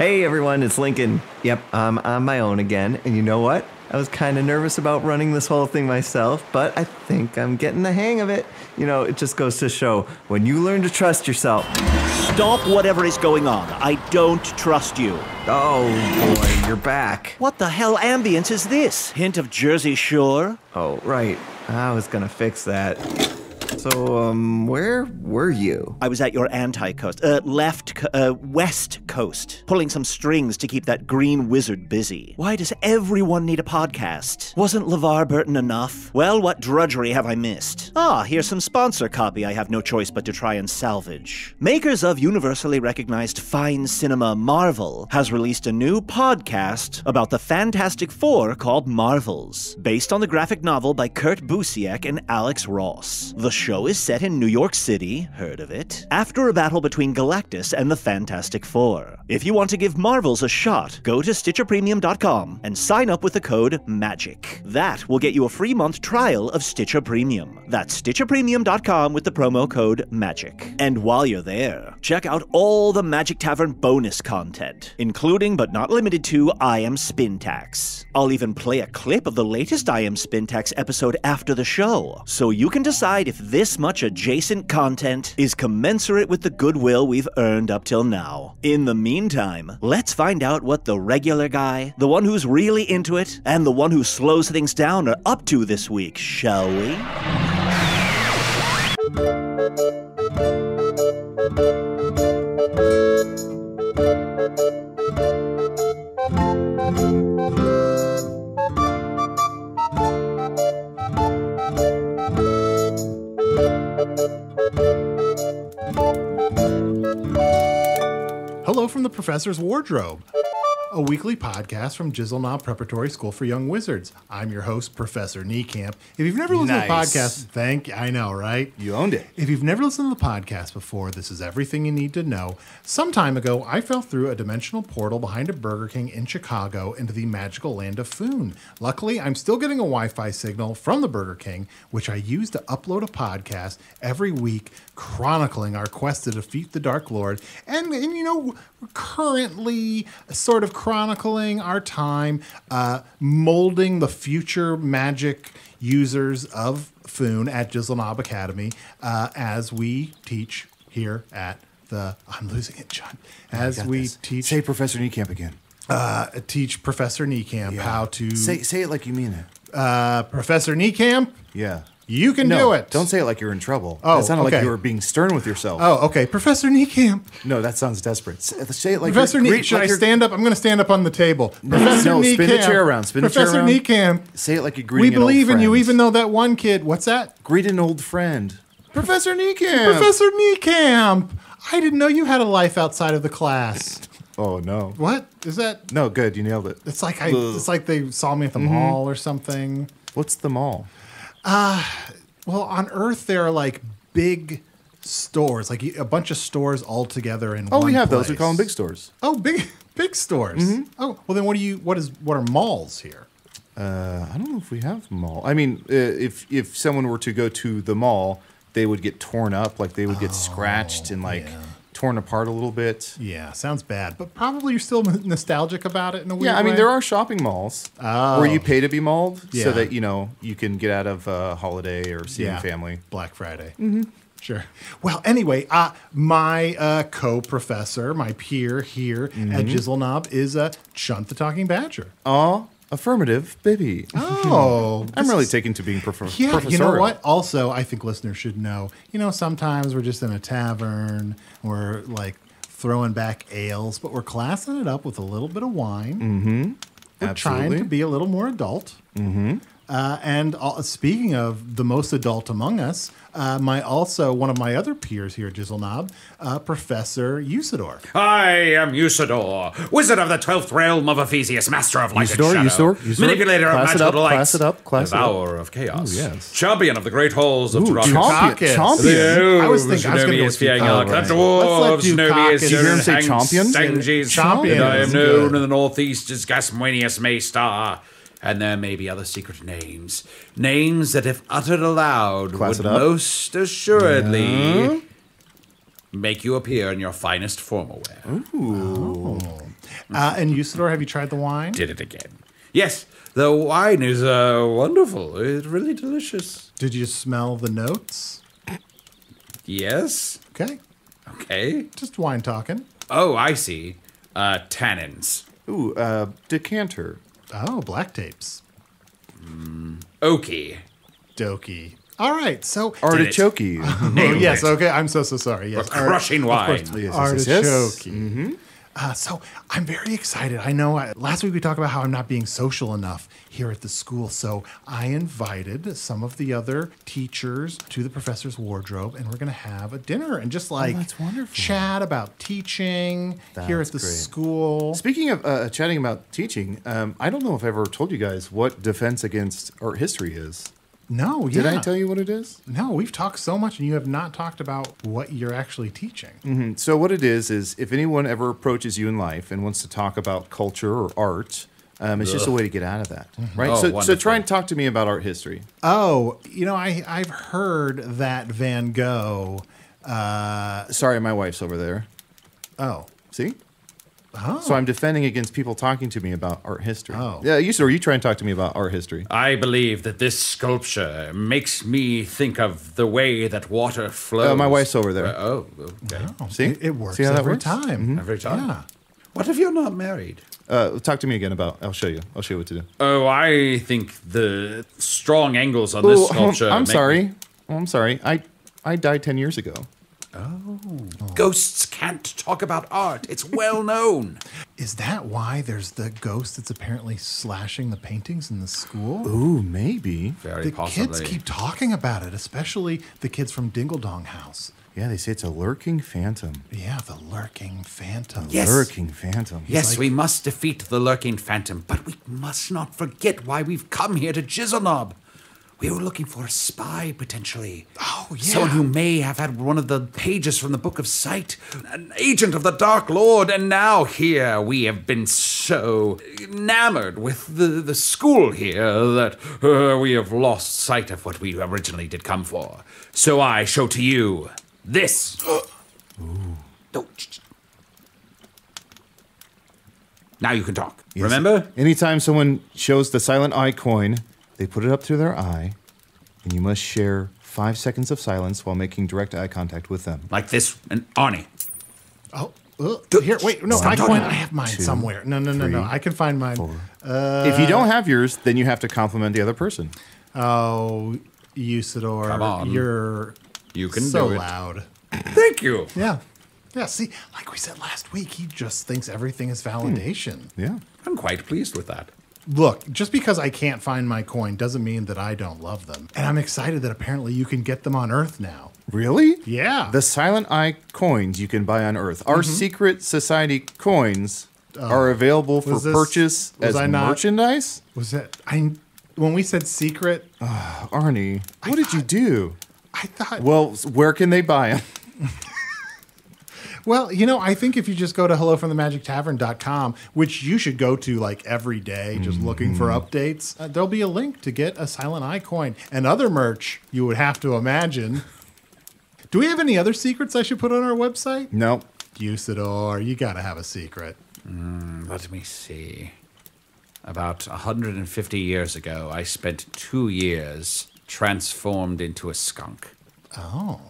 Hey everyone, it's Lincoln. Yep, I'm on my own again, and you know what? I was kind of nervous about running this whole thing myself, but I think I'm getting the hang of it. You know, it just goes to show when you learn to trust yourself. Stop whatever is going on. I don't trust you. Oh boy, you're back. What the hell ambience is this? Hint of Jersey Shore? Oh, right. I was gonna fix that. So, um, where were you? I was at your anti-coast, uh, left, co- uh, west coast, pulling some strings to keep that green wizard busy. Why does everyone need a podcast? Wasn't LeVar Burton enough? Well, what drudgery have I missed? Ah, here's some sponsor copy I have no choice but to try and salvage. Makers of universally recognized fine cinema Marvel has released a new podcast about the Fantastic Four called Marvels, based on the graphic novel by Kurt Busiek and Alex Ross. The show is set in New York City, heard of it, after a battle between Galactus and the Fantastic Four. If you want to give Marvels a shot, go to StitcherPremium.com and sign up with the code MAGIC. That will get you a free month trial of Stitcher Premium. That's StitcherPremium.com with the promo code MAGIC. And while you're there, check out all the Magic Tavern bonus content, including but not limited to I Am Spintax. I'll even play a clip of the latest I Am Spintax episode after the show, so you can decide if this much adjacent content is commensurate with the goodwill we've earned up till now. In the meantime, let's find out what the regular guy, the one who's really into it, and the one who slows things down are up to this week, shall we? Professor's Wardrobe, a weekly podcast from Jizzleknob Preparatory School for Young Wizards. I'm your host, Professor Niekamp. If you've never listened to the podcast, thank I know, right? You owned it. If you've never listened to the podcast before, this is everything you need to know. Some time ago, I fell through a dimensional portal behind a Burger King in Chicago into the magical land of Foon. Luckily, I'm still getting a Wi Fi signal from the Burger King, which I use to upload a podcast every week chronicling our quest to defeat the Dark Lord. And, and you know, currently sort of chronicling our time, uh, molding the future magic users of Foon at Jizzleknob Academy uh, as we teach here at the. I'm losing it, John. As we this. teach Say Professor Niekamp again. uh, teach Professor Niekamp how to Say say it like you mean it. uh, Professor Niekamp. Yeah. You can no, do it. Don't say it like you're in trouble. Oh, that sounded okay. like you were being stern with yourself. Oh, okay, Professor Niekamp. No, that sounds desperate. Say, uh, say it like Professor greet- Should like I you're- stand up? I'm going to stand up on the table. Professor no, Niekamp. spin the chair around, spin the chair Professor around. Niekamp. Say it like you're We greeting an old believe in you, even though that one kid. What's that? greet an old friend. Professor Niekamp. Professor Niekamp. I didn't know you had a life outside of the class. Oh no. What is that? No, good. You nailed it. It's like I. Ugh. It's like they saw me at the mm-hmm. mall or something. What's the mall? Well, on Earth there are like big stores, like a bunch of stores all together in. Oh, one we have those. We call them big stores. Oh, big big stores. Mm-hmm. Oh, well then, what do you? What is? What are malls here? Uh, I don't know if we have mall. I mean, uh, if if someone were to go to the mall, they would get torn up, like they would get scratched and like yeah. Torn apart a little bit. Yeah, sounds bad, but probably you're still nostalgic about it in a weird Yeah, I mean way. there are shopping malls where you pay to be mauled, Yeah. so that you know you can get out of uh, holiday or seeing yeah, family. Black Friday. Mm-hmm. Sure. Well, anyway, uh, my uh, co-professor, my peer here Mm-hmm. at Jizzleknob is uh, Chunt the Talking Badger. Aw, affirmative, baby. Oh, I'm really taking to being prof- Yeah, you know what? Also, I think listeners should know. You know, sometimes we're just in a tavern, we're like throwing back ales, but we're classing it up with a little bit of wine. Mm-hmm. We're trying to be a little more adult. Mm-hmm. Uh, and uh, speaking of the most adult among us, uh, my also one of my other peers here at Jizzleknob, uh, Professor Usidore. I am Usidore, wizard of the twelfth realm of Ephesius, master of light Usidore, and shadow, Usidore, Usidore. manipulator of Class it magical up, delights, class it up, class it up. devourer of chaos, Ooh, yes. champion of the great halls of Ooh, Tarakas. Champion. champion, champion. I was thinking- I was gonna go with Deucalius, Fiangala, Dukakis. Dwarves, Let's let Dukakis- Nobius, Did you hear him say champion? Stanges, Champion and I am known good. in the northeast as Gasmoenius Maystar. And there may be other secret names. Names that, if uttered aloud, Class would most assuredly make you appear in your finest formal wear. Uh, and Usidore, have you tried the wine? Did it again. Yes, the wine is uh, wonderful. It's really delicious. Did you smell the notes? Yes. Okay, Okay. just wine talking. Oh, I see. Uh, tannins. Ooh, uh, decanter. Oh, black tapes. Oaky. Dokie. All right, so Artichoke. Oh, yes, okay. I'm so so sorry. A Yes, art- crushing wine. Yes, yes, yes, artichoke. yes. Uh, so I'm very excited. I know uh, last week we talked about how I'm not being social enough here at the school. So I invited some of the other teachers to the professor's wardrobe, and we're going to have a dinner and just like that's wonderful. chat about teaching here at the great. school. Speaking of uh, chatting about teaching, um, I don't know if I ever told you guys what Defense Against Art History is. No, yeah. Did I tell you what it is? No, we've talked so much, and you have not talked about what you're actually teaching. So what it is is if anyone ever approaches you in life and wants to talk about culture or art, um, it's just a way to get out of that, right? Oh, so, so try and talk to me about art history. Oh, you know, I I've heard that Van Gogh. Uh, Sorry, my wife's over there. oh, See? So I'm defending against people talking to me about art history. Oh. Yeah, you or you try and talk to me about art history. I believe that this sculpture makes me think of the way that water flows. Uh, my wife's over there. Uh, oh, okay. See? it, it works See how that every works? time. Every time. Yeah. What if you're not married? Uh, talk to me again about. I'll show you. I'll show you what to do. Oh, I think the strong angles on this Oh, sculpture. I'm make sorry. me- Oh, I'm sorry. I I died ten years ago. Oh. Ghosts can't talk about art. It's well known. Is that why there's the ghost that's apparently slashing the paintings in the school? Ooh, maybe. Very the possibly. kids keep talking about it, especially the kids from Dingle Dong House. Yeah, they say it's a lurking phantom. Yeah, the lurking phantom. Yes. Lurking phantom. Yes, like- we must defeat the lurking phantom, but we must not forget why we've come here to Jizzleknob. We were looking for a spy, potentially. Oh, yeah. Someone who may have had one of the pages from the Book of Sight, an agent of the Dark Lord, and now here we have been so enamored with the, the school here that uh, we have lost sight of what we originally did come for. So I show to you this. Oh, sh- sh- Now you can talk. Yes. Remember? Anytime someone shows the silent eye coin, they put it up to their eye, and you must share five seconds of silence while making direct eye contact with them. Like this and Arnie. Oh, uh, here, wait, no, Stop my coin. I have mine somewhere. No, no, no, no. I can find mine. if you don't have yours, then you have to compliment the other person. Oh, Usidore, Come on. you're You can so do it. loud. Thank you. Yeah, yeah. See, like we said last week, he just thinks everything is validation. Yeah. I'm quite pleased with that. Look, just because I can't find my coin doesn't mean that I don't love them. And I'm excited that apparently you can get them on Earth now. Really? Yeah. The silent eye coins you can buy on Earth. Our mm-hmm. secret society coins oh. are available for this- purchase as I not- merchandise. Was that I? When we said secret, ah, Arnie, what did you do? I thought. Well, where can they buy them? Well, you know, I think if you just go to hellofromthemagictavern.com, which you should go to like every day, just looking for updates, uh, there'll be a link to get a Silent Eye coin and other merch you would have to imagine. Do we have any other secrets I should put on our website? No. Usidore, you got to have a secret. Let me see. About 150 years ago, I spent two years transformed into a skunk. Oh,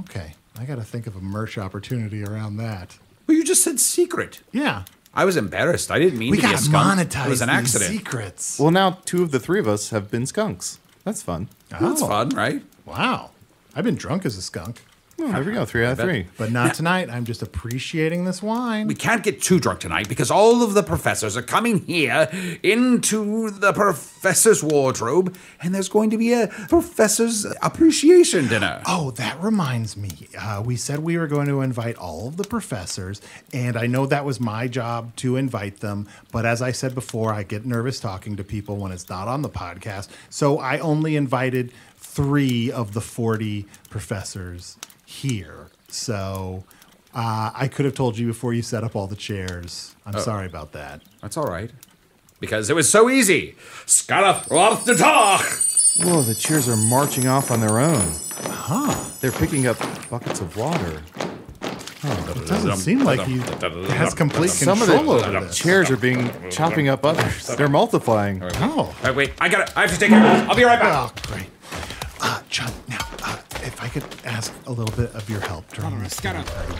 okay. I got to think of a merch opportunity around that. Well, you just said secret. Yeah. I was embarrassed. I didn't mean We to be got a skunk. monetize It was an these accident. secrets. Well, now two of the three of us have been skunks. That's fun. Oh. That's Oh. fun, right? Wow. I've been drunk as a skunk. Oh, there we go. Three out of three. But not tonight. I'm just appreciating this wine. We can't get too drunk tonight because all of the professors are coming here into the professor's wardrobe, and there's going to be a professor's appreciation dinner. Oh, that reminds me. Uh, we said we were going to invite all of the professors, and I know that was my job to invite them. But as I said before, I get nervous talking to people when it's not on the podcast. So I only invited three of the 40 professors here. So uh, I could have told you before you set up all the chairs. I'm sorry about that. That's all right. Because it was so easy. Scaraf off the talk. Whoa, the chairs are marching off on their own. Huh. They're picking up buckets of water. It doesn't seem like he has complete Some of control the over this. chairs are being chopping up others. They're multiplying. Oh. Uh, wait, I got it. I have to take care of this. I'll be right back. Oh, great. Uh, John, now, uh, if I could ask a little bit of your help during this. dinner party.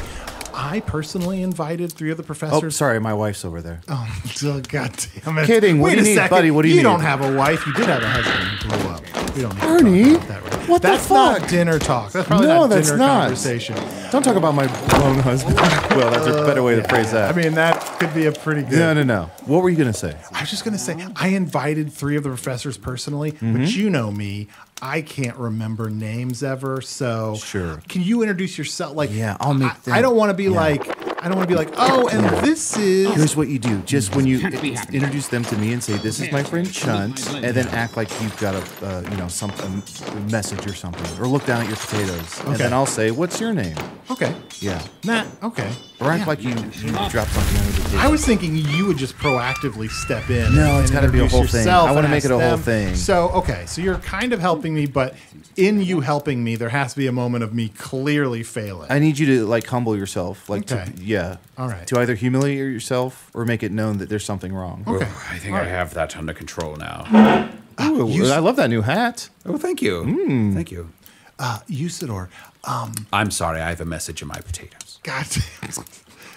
I personally invited three of the professors. Oh, professors. sorry, my wife's over there. Oh, God damn it. Kidding. What Wait do you a need, second. buddy? What do you need? don't have a wife. You did have a husband who blew up. We don't need to Ernie, talk about that right what the That's not dinner talk. That's probably No, not that's dinner not. conversation. Don't talk about my blown husband. well, that's a better way to phrase that. I mean, that could be a pretty good. no, no, no. What were you gonna say? I was just going to say, I invited three of the professors personally, Mm-hmm. but you know me. I can't remember names ever. So, Sure. Can you introduce yourself? Like, Yeah, I'll make I, them- I don't want to be yeah. like, I don't want to be like, oh, and this is. Here's what you do. Just when you introduce them to me and say, "This is my friend Chunt," and then act like you've got a, uh, you know, some a message or something, or look down at your potatoes, and then I'll say, "What's your name?" Okay. Yeah, Nah. Okay. or act like you, you dropped something under the table. I was thinking you would just proactively step in. No, it's gotta be a whole thing. I wanna make it a whole them. thing. So, okay, so you're kind of helping me, but in you helping me, there has to be a moment of me clearly failing. I need you to like humble yourself, like Okay. to, yeah, All right. to either humiliate yourself or make it known that there's something wrong. Okay. I think I have that under control now. Ooh, I love that new hat. Oh, thank you. Hmm. Thank you. Uh, Usidore, um, I'm sorry. I have a message in my potatoes. God damn.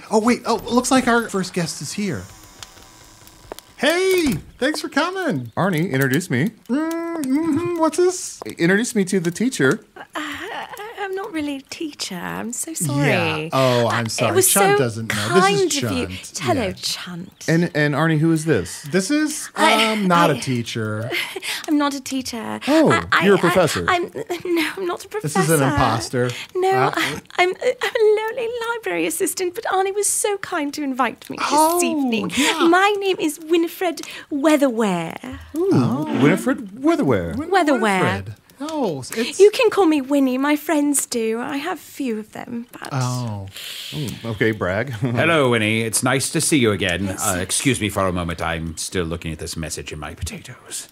Oh, wait. Oh, looks like our first guest is here. Hey, thanks for coming. Arnie, introduce me. Hmm, What's this? Introduce me to the teacher. I'm not really a teacher. I'm so sorry. Yeah. Oh, I'm sorry. It was Chunt so doesn't know. This kind is of you. Hello, Yeah. Chunt. And and Arnie, who is this? This is I- um, not a I- teacher. I'm not a teacher. Oh, I- you're a I- professor. I, am no, I'm not a professor. This is an imposter. No, Uh, I, I'm, I'm a lowly library assistant, but Arnie was so kind to invite me this Oh, evening. yeah. My name is Winifred Weatherwere. Ooh, Winifred Weatherwere. Weatherwere. Winifred. Oh, it's. You can call me Winnie. My friends do. I have few of them, but Oh. Okay, brag. Hello, Winnie. It's nice to see you again. Uh, excuse me for a moment. I'm still looking at this message in my potatoes.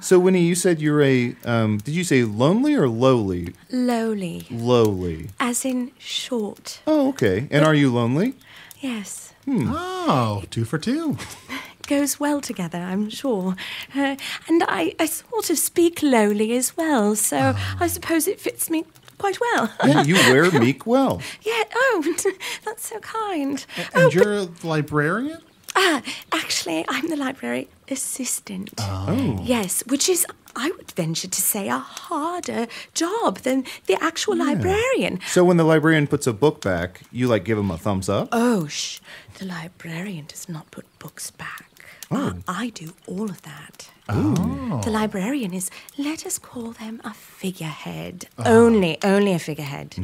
so, Winnie, you said you're a. Um, did you say lonely or lowly? lowly, Lowly. as in short. Oh, okay. And are you lonely? Yes. Oh, two for two. goes well together, I'm sure. Uh, and I, I sort of speak lowly as well, so I suppose it fits me quite well. Yeah, you wear meek well. yeah, oh, that's so kind. And oh, you're a librarian? Ah, actually, I'm the library assistant. Oh. Yes, which is, I would venture to say, a harder job than the actual librarian. So when the librarian puts a book back, you like give him a thumbs up. Oh, shh. The librarian does not put books back. Uh, I do all of that. The librarian is, let us call them a figurehead. Only, only a figurehead.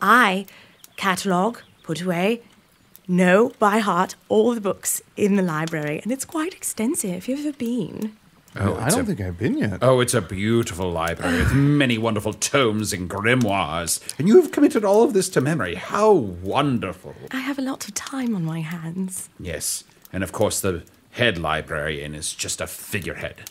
I catalogue, put away, know by heart all the books in the library, and it's quite extensive. Have you ever been? Oh, I don't a- think I've been yet. Oh, it's a beautiful library with many wonderful tomes and grimoires. And you have committed all of this to memory. How wonderful. I have a lot of time on my hands. Yes. And of course, the head librarian is just a figurehead.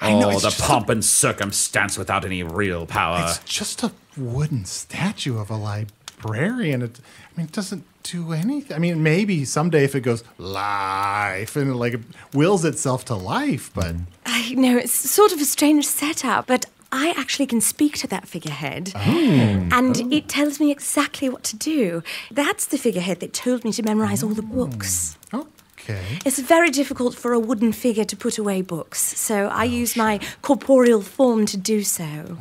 I know, oh, the just a- pomp and circumstance without any real power. It's just a wooden statue of a librarian. It, I mean, it doesn't do anything. I mean, maybe someday if it goes life and it, like it wills itself to life, but I know it's sort of a strange setup, but I actually can speak to that figurehead. Oh. And oh. it tells me exactly what to do. That's the figurehead that told me to memorize all the books. Oh. Okay. It's very difficult for a wooden figure to put away books, so I use my corporeal form to do so.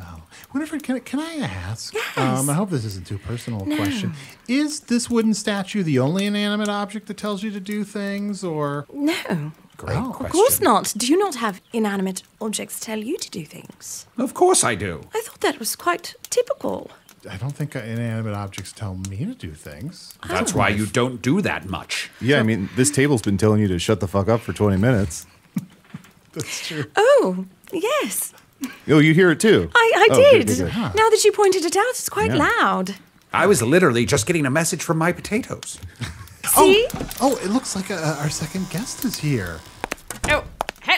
Winifred, can, can I ask? Yes. Um, I hope this isn't too personal a No. question. Is this wooden statue the only inanimate object that tells you to do things, or No, Great Oh. question. of course not. Do you not have inanimate objects tell you to do things? Of course I do. I thought that was quite typical. I don't think inanimate objects tell me to do things. That's why you don't do that much. Yeah, I mean, this table's been telling you to shut the fuck up for 20 minutes. That's true. Oh, yes. Oh, you hear it too? I, I Oh, good, did. good, good. Now that you pointed it out, it's quite Yeah. loud. I was literally just getting a message from my potatoes. See? Oh, it looks like uh, our second guest is here. Oh, hey,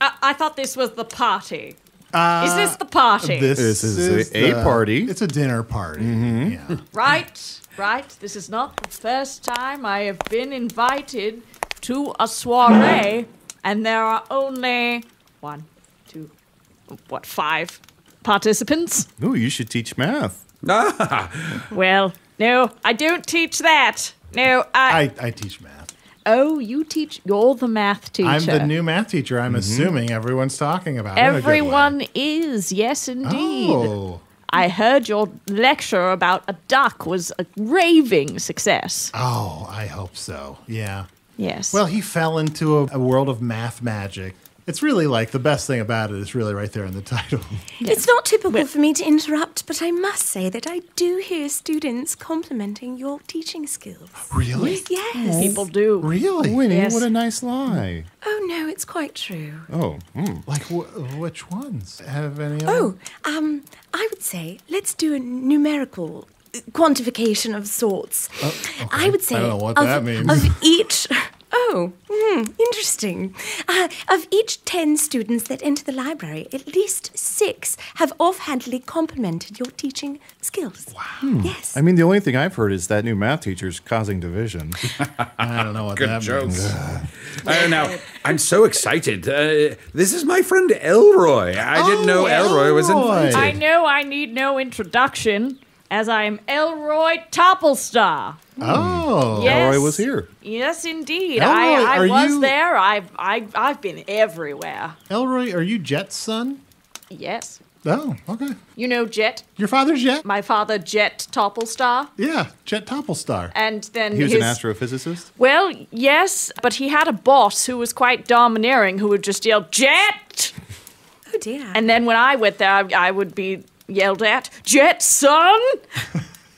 I, I thought this was the party. Uh, is this the party? This, This is a- a the- party. It's a dinner party. Mm-hmm. Yeah. right? right? This is not the first time I have been invited to a soiree, and there are only one, two, what, five participants? Ooh, you should teach math. Well, no, I don't teach that. No, I. I, I teach math. Oh, you teach. You're the math teacher. I'm the new math teacher. I'm mm-hmm. assuming everyone's talking about it. in a good way. Everyone is, yes, indeed. Oh. I heard your lecture about a duck was a raving success. Oh, I hope so. Yeah. Yes. Well, he fell into a, a world of math magic. It's really like the best thing about it is really right there in the title. It's not typical for me to interrupt, but I must say that I do hear students complimenting your teaching skills. Really? Yes. people do. Really? Winnie, Yes. what a nice lie. Oh no, it's quite true. Oh, mm. Like wh- which ones? Have any? Oh, um, I would say let's do a numerical uh, quantification of sorts. I would say I don't know what of, that means. of each. Oh, hmm, interesting. Uh, of each 10 students that enter the library, at least six have offhandedly complimented your teaching skills. Wow. Yes. I mean, the only thing I've heard is that new math teacher's causing division. I don't know what Good that jokes. means. Uh, now, I'm so excited. Uh, this is my friend Elroy. I didn't know Elroy, was Elroy. invited. I know I need no introduction, as I am Elroy Topplestar. Oh. Yes. Elroy was here. Yes, indeed. Elroy, I, I was you- there. I've, I, I've been everywhere. Elroy, are you Jet's son? Yes. Oh, okay. You know Jet? Your father's Jet? My father, Jet Topplestar. Yeah, Jet Topplestar. And then He was his, an astrophysicist. Well, yes, but he had a boss who was quite domineering, who would just yell, Jet! oh dear. And then when I went there, I, I would be yelled at, Jet, son!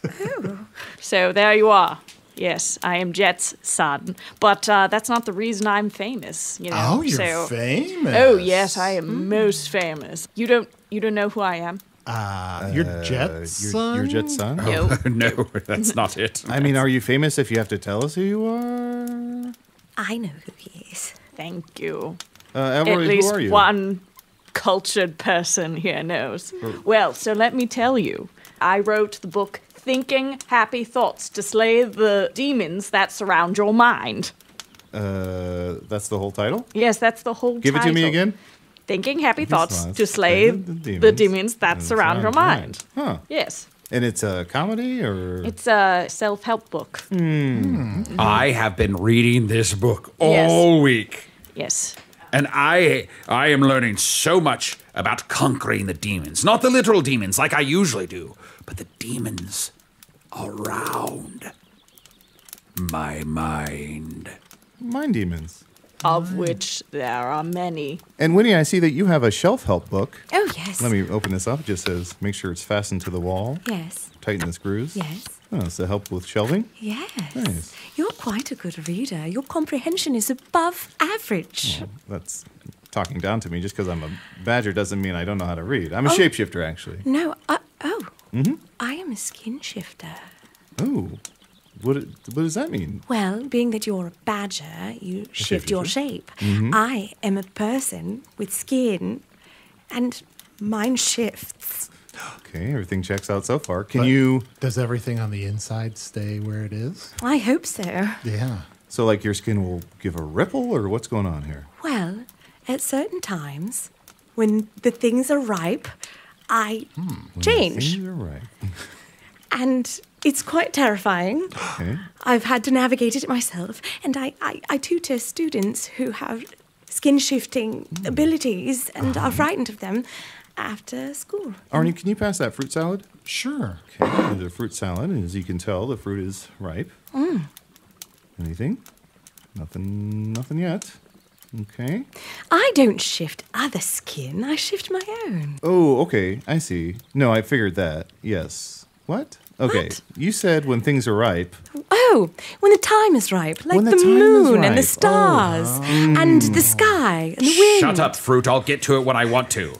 So there you are. Yes, I am Jet's son. But uh, that's not the reason I'm famous, you know. oh, you're so, famous. Oh, yes, I am most famous. You don't you don't know who I am? Uh, you're Uh, Jet's your, son? your Jet's son? No. no, that's not it. I mean, are you famous if you have to tell us who you are? I know who he is. Thank you. Uh, At least who are you? one cultured person here knows. Well, so let me tell you. I wrote the book Thinking Happy Thoughts to Slay the Demons That Surround Your Mind. Uh, that's the whole title? Yes, that's the whole title. Give it to me title. again. Thinking Happy Thoughts thoughts to slay the the demons demons that that surround your surround your mind. Huh. Yes. And it's a comedy or? It's a self help book. I have been reading this book Yes. all week. Yes. And I I am learning so much about conquering the demons. Not the literal demons like I usually do, but the demons around my mind. Mind demons. Of which there are many. And Winnie, I see that you have a shelf help book. Oh, yes. Let me open this up. It just says make sure it's fastened to the wall. Yes. Tighten the screws. Yes. Oh, to help with shelving. Yes. Nice. You're quite a good reader. Your comprehension is above average. That's talking down to me. Just because I'm a badger doesn't mean I don't know how to read. I'm a Oh. shapeshifter, actually. No, I, oh. Mm-hmm. I am a skin shifter. Oh, what, what does that mean? Well, being that you're a badger, you shift your shape. Mm-hmm. I am a person with skin, and mine shifts. Okay, everything checks out so far. Can But you? Does everything on the inside stay where it is? I hope so. Yeah. So, like, your skin will give a ripple, or what's going on here? Well, at certain times, when the things are ripe, I hmm, change. Things are right. And it's quite terrifying. Okay. I've had to navigate it myself, and I, I, I tutor students who have skin shifting hmm. abilities and are uh-huh. frightened of them after school. Arnie, can you pass that fruit salad? Sure. Okay, the fruit salad, and as you can tell, the fruit is ripe. Mm. Anything? Nothing. Nothing yet. Okay. I don't shift other skin, I shift my own. Oh, okay. I see. No, I figured that. Yes. What? Okay. What? You said when things are ripe. Oh, when the time is ripe, like When the the, time is moon and the oh, stars and the hmm. sky and the wind. Shut up, fruit. I'll get to it when I want to.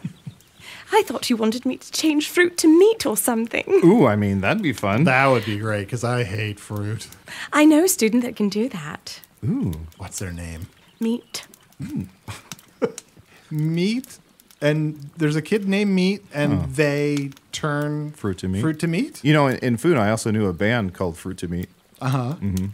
I thought you wanted me to change fruit to meat or something. Ooh, I mean that'd be fun. That would be great because I hate fruit. I know a student that can do that. Ooh. What's their name? Meat. Meat? and there's a kid named Meat, and they turn Fruit to meat. Fruit to meat. You know, in, in food, I also knew a band called Fruit to Meat. Uh huh. Mm-hmm.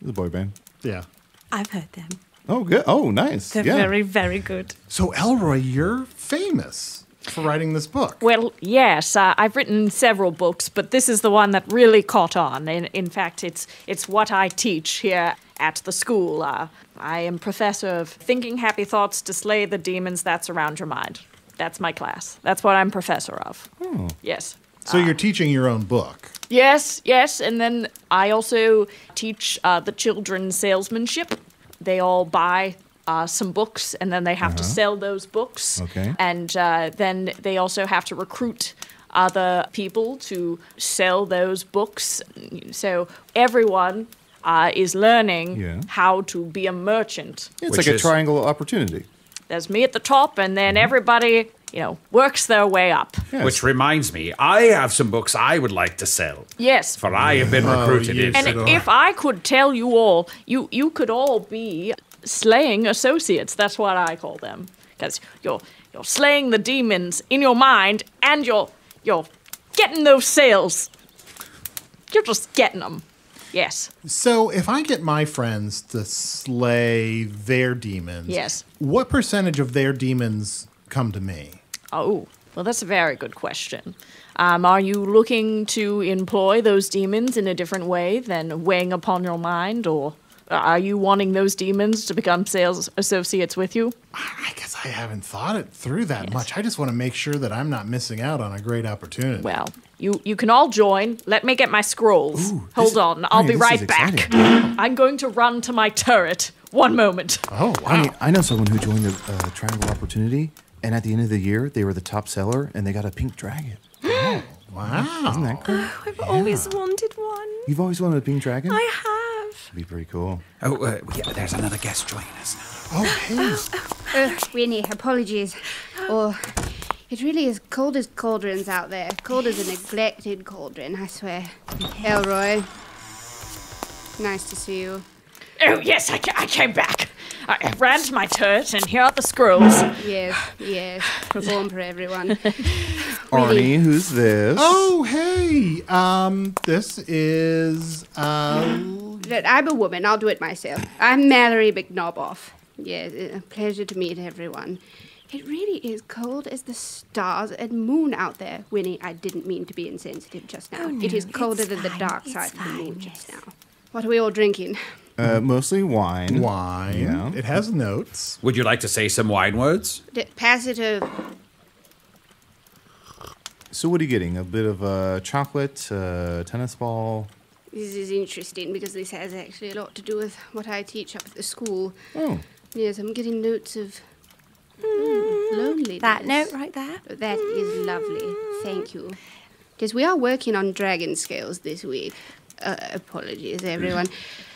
The boy band. Yeah. I've heard them. Oh, good. Oh, nice. They're yeah. very, very good. So Elroy, you're famous for writing this book. Well, yes, uh, I've written several books, but this is the one that really caught on. In, in fact, it's it's what I teach here at the school. Uh, I am professor of thinking happy thoughts to slay the demons that surround your mind. That's my class. That's what I'm professor of. Oh. Yes. So you're teaching your own book. Yes, yes, and then I also teach uh, the children salesmanship. They all buy uh, some books, and then they have to Uh-huh. sell those books. Okay. And uh, then they also have to recruit other people to sell those books. So everyone uh, is learning Yeah. how to be a merchant. It's Which like a is- triangle opportunity. There's me at the top, and then everybody, you know, works their way up. Yes. Which reminds me, I have some books I would like to sell. Yes. For I have been recruited you in. And if I could tell you all, you you could all be slaying associates. That's what I call them, because you're you're slaying the demons in your mind, and you're you're getting those sales. You're just getting them. Yes. So if I get my friends to slay their demons, Yes. what percentage of their demons come to me? Oh, well, that's a very good question. Um, are you looking to employ those demons in a different way than weighing upon your mind, or are you wanting those demons to become sales associates with you? I guess I haven't thought it through that much. I just want to make sure that I'm not missing out on a great opportunity. Well, you you can all join. Let me get my scrolls. Hold on, I'll honey, be right back. I'm going to run to my turret. One moment. oh wow. I mean, I know someone who joined the uh, Triangle Opportunity, and at the end of the year, they were the top seller, and they got a pink dragon. wow. Isn't that cool? I've always wanted one. You've always wanted a pink dragon? I have. That'd be pretty cool. Oh, uh, yeah, there's another guest joining us now. Oh, hey. Uh, Winnie, apologies. Oh, it really is cold as cauldrons out there. Cold as a neglected cauldron, I swear. Elroy, nice to see you. Oh yes, I, ca- I came back. I I ran to my turret, and here are the scrolls. Yes, yes, perform for everyone. Arnie, who's this? Oh, hey. Um, this is uh Look, I'm a woman, I'll do it myself. I'm Mallory McKnoboff. Yes, a pleasure to meet everyone. It really is cold as the stars and moon out there. Winnie, I didn't mean to be insensitive just now. Oh, no, is colder it's than the dark it's side of the moon fine, just now. What are we all drinking? Uh, mostly wine. wine. Yeah. It has notes. Would you like to say some wine words? D- pass it over. So what are you getting? A bit of uh, chocolate, uh, tennis ball. This is interesting because this has actually a lot to do with what I teach up at the school. Oh, Yes, I'm getting notes of mm, loneliness. That note right there. That is lovely. Thank you. Because we are working on dragon scales this week. Uh, apologies, everyone.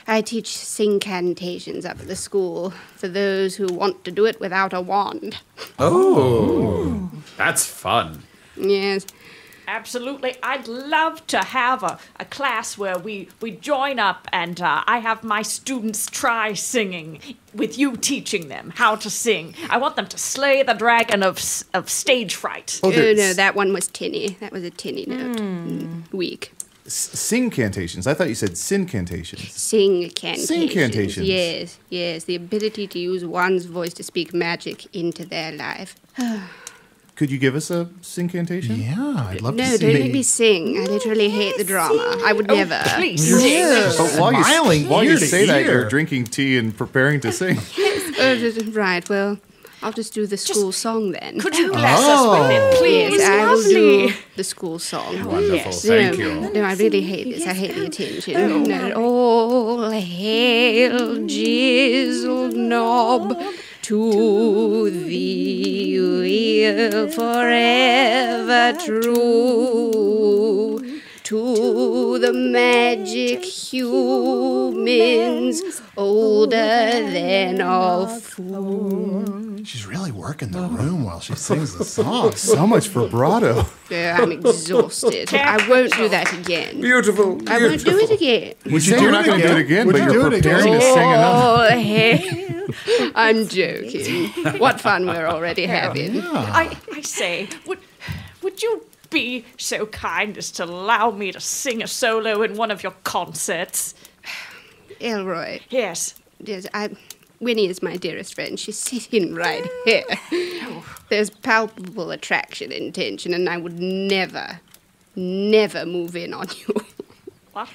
I teach syncantations up at the school for those who want to do it without a wand. Oh, that's fun. Yes. Absolutely, I'd love to have a, a class where we, we join up and uh, I have my students try singing with you teaching them how to sing. I want them to slay the dragon of of stage fright. Oh, Oh, no, that one was tinny. That was a tinny note. Mm, weak. Sing cantations. I thought you said sin cantations. Sing cantations. Syncantations. Yes, yes. The ability to use one's voice to speak magic into their life. Could you give us a syncantation? Yeah, I'd love No, to see. don't make me sing. I literally hate the drama. I would oh, never. Please You're. But while you, Smiling while ear you to say that, ear. you're drinking tea and preparing to sing. Oh, d- d- right, well, I'll just do the school song then. Could you bless us oh. with it, please? Yes, I will Lovely. do the school song. Wonderful. Yes. Thank no, you. No, I really hate this. I hate the attention. Oh, no, all hail Jizzleknob. To thee will forever true. To the magic humans older than all fools. She's really working the room while she sings the song. So much vibrato. Yeah, I'm exhausted. I won't do that again. Beautiful. I won't do it again. Would you you do you're it not going to do it again, Would but you you're do it again? to sing another. Oh, all hail I'm joking. what fun we're already having. I, I say, would, would you be so kind as to allow me to sing a solo in one of your concerts? Elroy, Yes. yes, I, Winnie is my dearest friend. She's sitting right here. There's palpable attraction and tension, and I would never, never move in on you. What?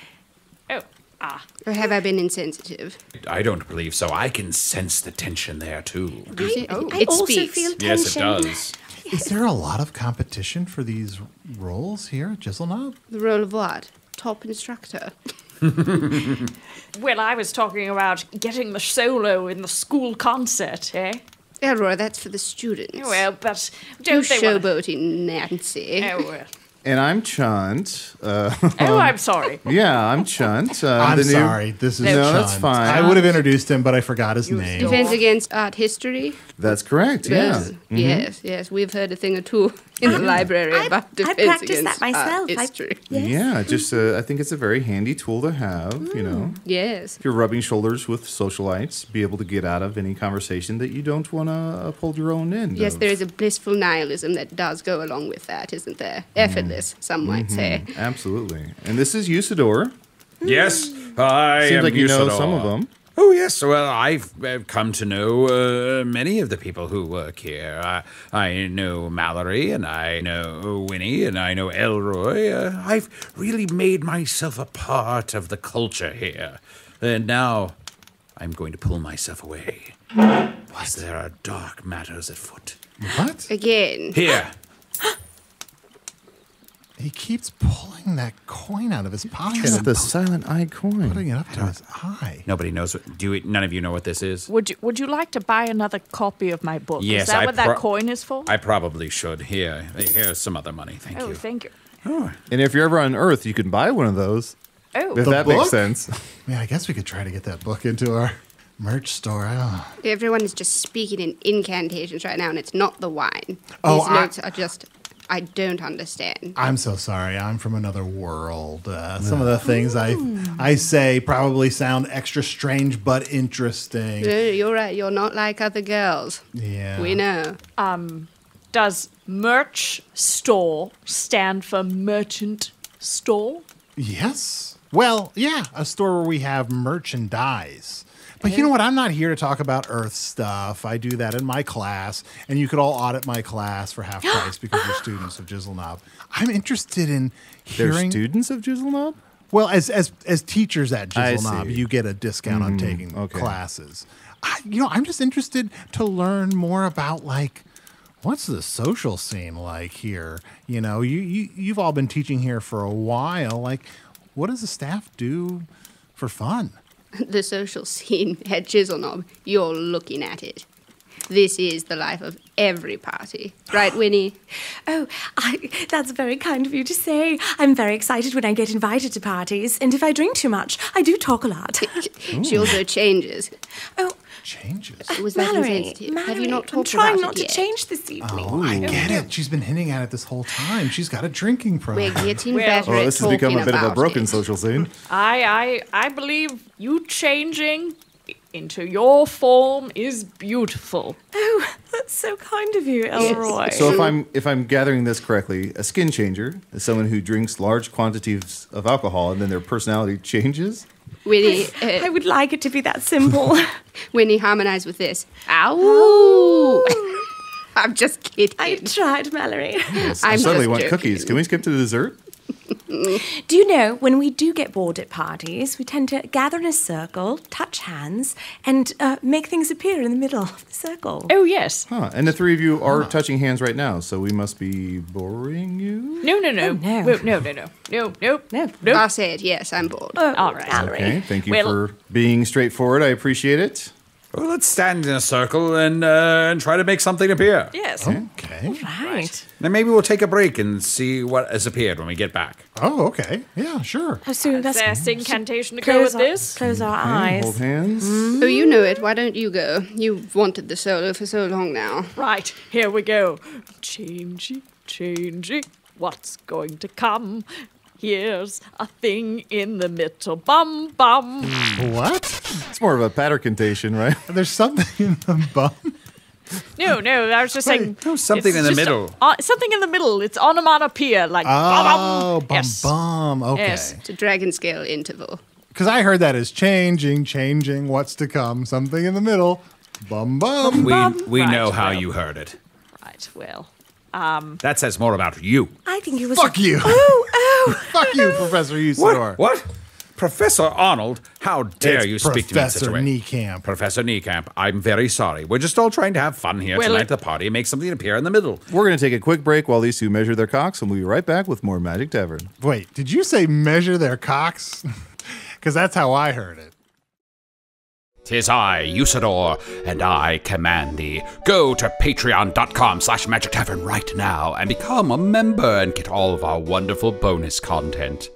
Oh, ah. or have I been insensitive? I don't believe so. I can sense the tension there, too. Does it, I it also speaks. feel tension. Yes, it does. Is there a lot of competition for these roles here at Jizzleknob? The role of what? Top instructor. Well, I was talking about getting the solo in the school concert, eh? Elroy, that's for the students. Well, but don't they wanna- showboating Nancy. Oh, well. And I'm Chunt. Uh, oh, I'm sorry. yeah, I'm Chunt. Uh, I'm the new- sorry. This is No, Chunt. that's fine. I would have introduced him, but I forgot his name. Defense against art history. That's correct. Yeah. Yes, yes, yes. We've heard a thing or two in the library I- about I defense practiced against that uh, myself. art I- history. Yeah. Just uh, I think it's a very handy tool to have. You know, mm. Yes. if you're rubbing shoulders with socialites, be able to get out of any conversation that you don't want to uphold your own end. Yes, of. there is a blissful nihilism that does go along with that, isn't there? Mm-hmm. Effortless, some might mm-hmm. say. Absolutely. And this is Usidore. Mm. Yes, I Seems am like you know some of them. Oh, yes. Well, I've uh, come to know uh, many of the people who work here. I, I know Mallory, and I know Winnie, and I know Elroy. Uh, I've really made myself a part of the culture here. And now I'm going to pull myself away. As there are dark matters at foot. What? Again, Here. He keeps pulling that coin out of his pocket It's and the silent eye coin. putting it up to his eye. Nobody knows what. Do you, none of you know what this is? Would you Would you like to buy another copy of my book? Yes, Is that I what that coin is for? I probably should. Here, here's some other money. Thank oh, you. thank you. Oh. And if you're ever on Earth, you can buy one of those. Oh, If The that book? makes sense. Man, I guess we could try to get that book into our merch store. I don't everyone is just speaking in incantations right now, and it's not the wine. Oh, These I- notes are just. I don't understand. I'm so sorry. I'm from another world. Uh, some of the things I I say probably sound extra strange but interesting. No, you're right. You're not like other girls. Yeah. We know. does merch store stand for merchant store? Yes. Well, yeah, a store where we have merchandise. But you know what? I'm not here to talk about Earth stuff. I do that in my class, and you could all audit my class for half price because you're students of Jizzleknob. I'm interested in They're hearing. students of Jizzleknob? Well, as as as teachers at I Jizzleknob, see. you get a discount on mm, taking okay. classes. I, you know, I'm just interested to learn more about like what's the social scene like here. You know, you, you you've all been teaching here for a while. Like, what does the staff do for fun? the social scene at Jizzleknob, you're looking at it. This is the life of every party. Right, Winnie? Oh, I, that's very kind of you to say. I'm very excited when I get invited to parties, and if I drink too much, I do talk a lot. She also changes. oh, Changes. Was that Mallory. Mallory, Have you not talked I'm trying about not it to yet? change this evening. Oh, I get it. She's been hinting at it this whole time. She's got a drinking problem. We're problem. getting Well- better Oh, at this has become a bit of a broken it. social scene. I I I believe you changing into your form is beautiful. Oh, that's so kind of you, Elroy. So if I'm if I'm gathering this correctly, a skin changer is someone who drinks large quantities of alcohol and then their personality changes. Winnie, I uh, would like it to be that simple. Winnie, harmonize with this. Ow! I'm just kidding. I tried, Mallory. I I'm suddenly want joking. cookies. Can we skip to the dessert? Do you know, when we do get bored at parties, we tend to gather in a circle, touch hands, and uh, make things appear in the middle of the circle. Oh yes. Huh. And the three of you are touching hands right now, so we must be boring you. No no no Oh, no. no no no no no no No. no. I said, yes, I'm bored. Oh, All right. Mallory. Okay, thank you Well- for being straightforward. I appreciate it. Well, let's stand in a circle and uh, and try to make something appear. Yes. Okay. Right. Then maybe we'll take a break and see what has appeared when we get back. Oh, okay. Yeah, sure. Oh, so that's There's incantation to go with our, this. Close our Okay, hold eyes. hands. Oh, you know it. Why don't you go? You've wanted the solo for so long now. Right, here we go. Changey, changey, what's going to come? Here's a thing in the middle. Bum bum. What? It's more of a pattercantation, right? There's something in the bum. No, no, I was just saying. no, something in the just, middle. uh, something in the middle. It's onomatopoeia, like Oh, bum bum Yes. bum. Okay. Yes. It's a dragon scale interval. Because I heard that as changing, changing, what's to come, something in the middle. Bum bum. We, we Right, know how well. you heard it. Right, well. Um, that says more about you. I think it was. Fuck you. Oh, oh. Fuck you, Professor Usidore. What? what? Professor Arnold, how dare It's you speak to me in such a Professor way? Niekamp. Professor Niekamp, I'm very sorry. We're just all trying to have fun here Well, tonight at the party and make something appear in the middle. We're going to take a quick break while these two measure their cocks, and we'll be right back with more Magic Tavern. Wait, did you say measure their cocks? Because that's how I heard it. Tis I, Usidore, and I command thee. Go to patreon.com slash magic tavern right now and become a member and get all of our wonderful bonus content.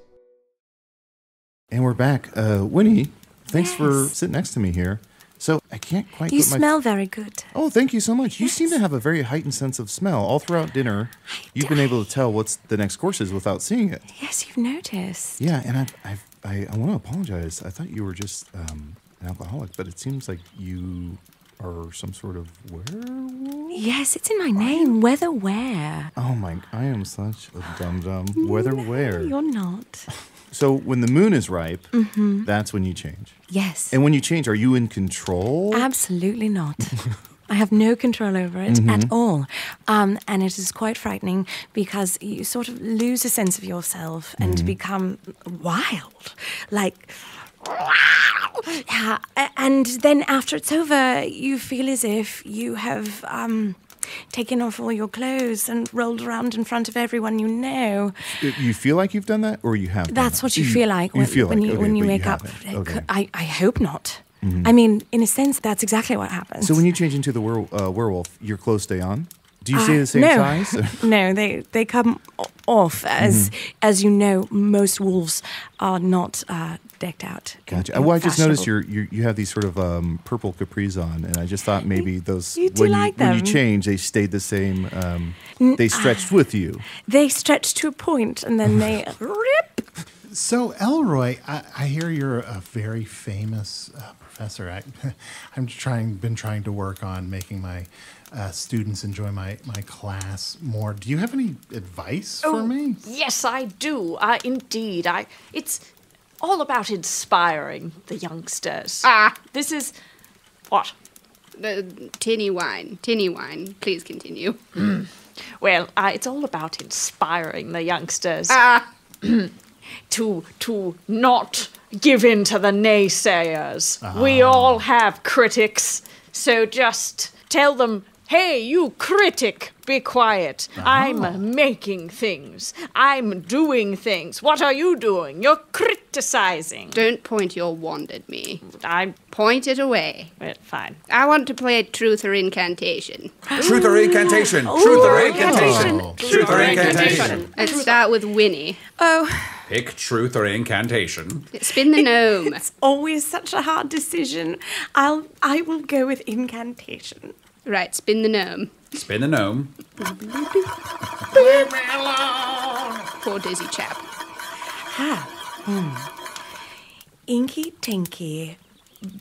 And we're back. Uh, Winnie, thanks for sitting next to me here. So I can't quite You put my smell very good. Oh, thank you so much. You seem to have a very heightened sense of smell. All throughout dinner, you've been able to tell what's the next course is without seeing it. Yes, you've noticed. Yeah, and I've, I've, I, I want to apologize. I thought you were just um, an alcoholic, but it seems like you are some sort of werewolf. Yes, it's in my name. Weatherwere. Oh my! I am such a dum dum. Weatherwere? You're not. So when the moon is ripe, Mm-hmm. that's when you change. Yes. And when you change, are you in control? Absolutely not. I have no control over it Mm-hmm. at all. Um, and it is quite frightening because you sort of lose a sense of yourself and Mm-hmm. become wild. Like, yeah. And then after it's over, you feel as if you have um, taken off all your clothes and rolled around in front of everyone you know. you feel like you've done that, or you have? done That's that? what you feel like You when, feel when like, you okay, when you wake up. Okay. I, I hope not. I mean, in a sense, that's exactly what happens. So when you change into the were- uh, werewolf, your clothes stay on. Do you stay Uh, the same no. size? no, they they come off as Mm-hmm. as you know. Most wolves are not uh, decked out. in- Gotcha. in well, I just noticed you're, you you have these sort of um, purple capris on, and I just thought maybe those You do when like you when you change, they stayed the same. Um, they stretched with you. They stretch to a point and then they rip. So, Elroy, I, I hear you're a very famous uh, professor. I, I'm trying, been trying to work on making my uh, students enjoy my, my class more. Do you have any advice for me? Yes, I do. Uh, indeed. I. It's all about inspiring the youngsters. Ah. This is. What? The tinny wine. Tinny wine. Please continue. Well, uh, it's all about inspiring the youngsters Ah. to to not give in to the naysayers. We all have critics, so just tell them, "Hey, you critic, be quiet. Uh-huh. I'm making things. I'm doing things. What are you doing? You're criticizing." Don't point your wand at me. I'm Point it away. well, fine. I want to play truth or incantation. Truth or incantation? Truth or incantation? Oh. Truth or incantation? Let's start with Winnie. Oh, Pick truth or incantation. Spin the gnome. it's always such a hard decision. I'll I will go with incantation. Right, spin the gnome. Spin the gnome. Poor dizzy chap. Hmm. Inky tinky,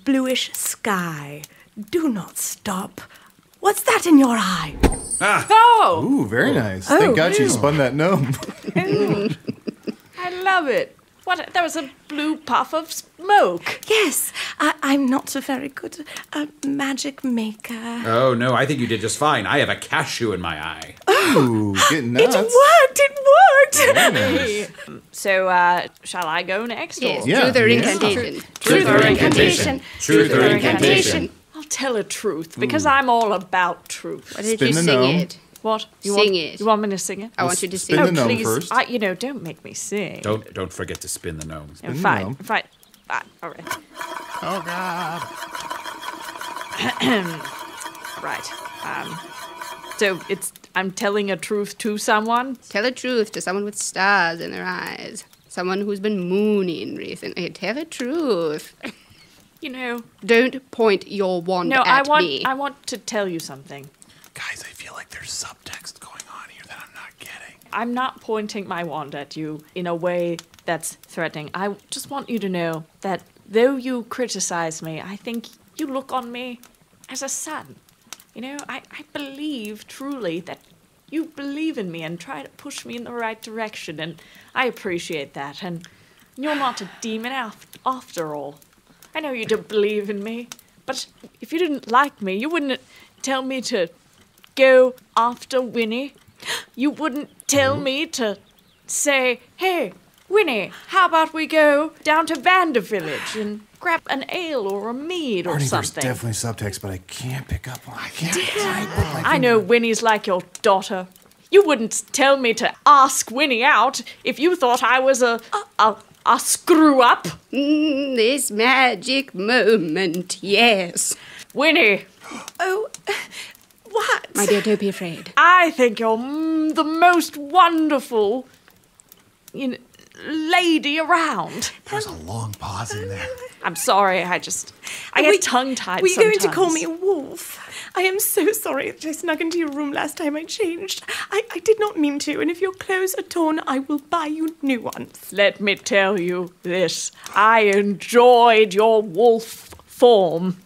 bluish sky. Do not stop. What's that in your eye? Ah. Oh, Ooh, very oh. nice. Thank God you oh. spun that gnome. I love it. What? There was a blue puff of smoke. Yes, I, I'm not a very good uh, magic maker. Oh, no, I think you did just fine. I have a cashew in my eye. Ooh, getting nuts. It worked! It worked! So, uh, shall I go next? Yes, Or? Yeah, truth or yeah. incantation. Truth or incantation? Truth or incantation? I'll tell a truth because I'm all about truth. Why did Spin you sing gnome. it? What? You Sing want, it. You want me to sing it? I want you to spin sing the it. gnome please. first. I, you know, don't make me sing. Don't don't forget to spin the gnome. Yeah, the fine, gnome. fine. Ah, all right. Oh, God. Right. Um, so it's I'm telling a truth to someone. Tell a truth to someone with stars in their eyes. Someone who's been mooning recently. Tell a truth. You know. Don't point your wand No, at I want me. I want to tell you something. Guys, I feel like there's subtext going on here that I'm not getting. I'm not pointing my wand at you in a way that's threatening. I just want you to know that though you criticize me, I think you look on me as a son. You know, I, I believe truly that you believe in me and try to push me in the right direction, and I appreciate that. And you're not a demon af- after all. I know you don't believe in me, but if you didn't like me, you wouldn't tell me to go after Winnie. You wouldn't tell me to say, hey, Winnie, how about we go down to Vander Village and grab an ale or a mead or Arnie, there's something? definitely subtext, but I can't pick up on. I can't. I I know Winnie's like your daughter. You wouldn't tell me to ask Winnie out if you thought I was a a, a screw up. Mm, this magic moment, yes. Winnie, Oh, what? My dear, don't be afraid. I think you're mm, the most wonderful you know, lady around. There's a long pause in there. I'm sorry, I just I get tongue tied. Were you going to call me a wolf? I am so sorry that I snuck into your room last time I changed. I, I did not mean to, and if your clothes are torn, I will buy you new ones. Let me tell you this. I enjoyed your wolf form.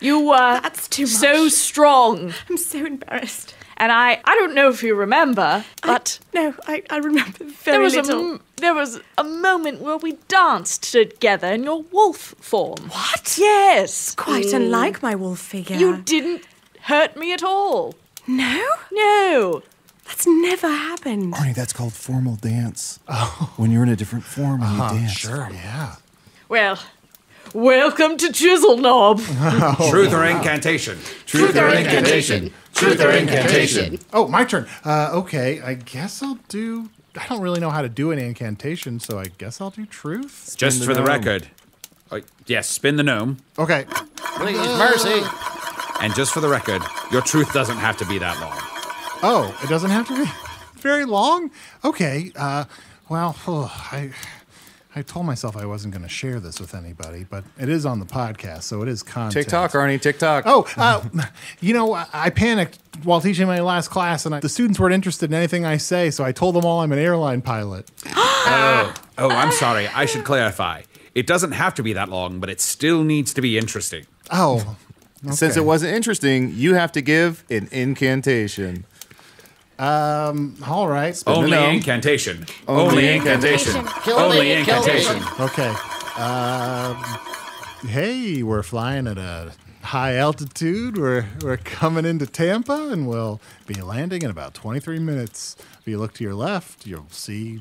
You were That's too so much. strong. I'm so embarrassed. And I, I don't know if you remember, but No, I, I remember there was little. a m- there was a moment where we danced together in your wolf form. What? Yes. Quite mm. unlike my wolf figure. You didn't hurt me at all. No? No. That's never happened. Arnie, that's called formal dance. Oh. When you're in a different form and you uh-huh, dance. Sure, yeah. Well, welcome to Jizzleknob. Truth or incantation? Truth or incantation? Truth or incantation? Oh, my turn. Uh, okay, I guess I'll do. I don't really know how to do an incantation, so I guess I'll do truth. Just the for the record. Oh, yes, spin the gnome. Okay. Please, mercy. And just for the record, your truth doesn't have to be that long. Oh, it doesn't have to be very long. Okay. Uh, well, oh, I I told myself I wasn't going to share this with anybody, but it is on the podcast, so it is content. TikTok, Arnie, TikTok. Oh, uh, you know, I I panicked while teaching my last class, and I, the students weren't interested in anything I say, so I told them all I'm an airline pilot. Oh, oh, I'm sorry. I should clarify. It doesn't have to be that long, but it still needs to be interesting. Oh, Since it wasn't interesting, you have to give an incantation. All right. Only gnome. incantation. Only Only incantation. Only incantation. Okay. Um, hey, we're flying at a high altitude. We're we're coming into Tampa, and we'll be landing in about 23 minutes. If you look to your left, you'll see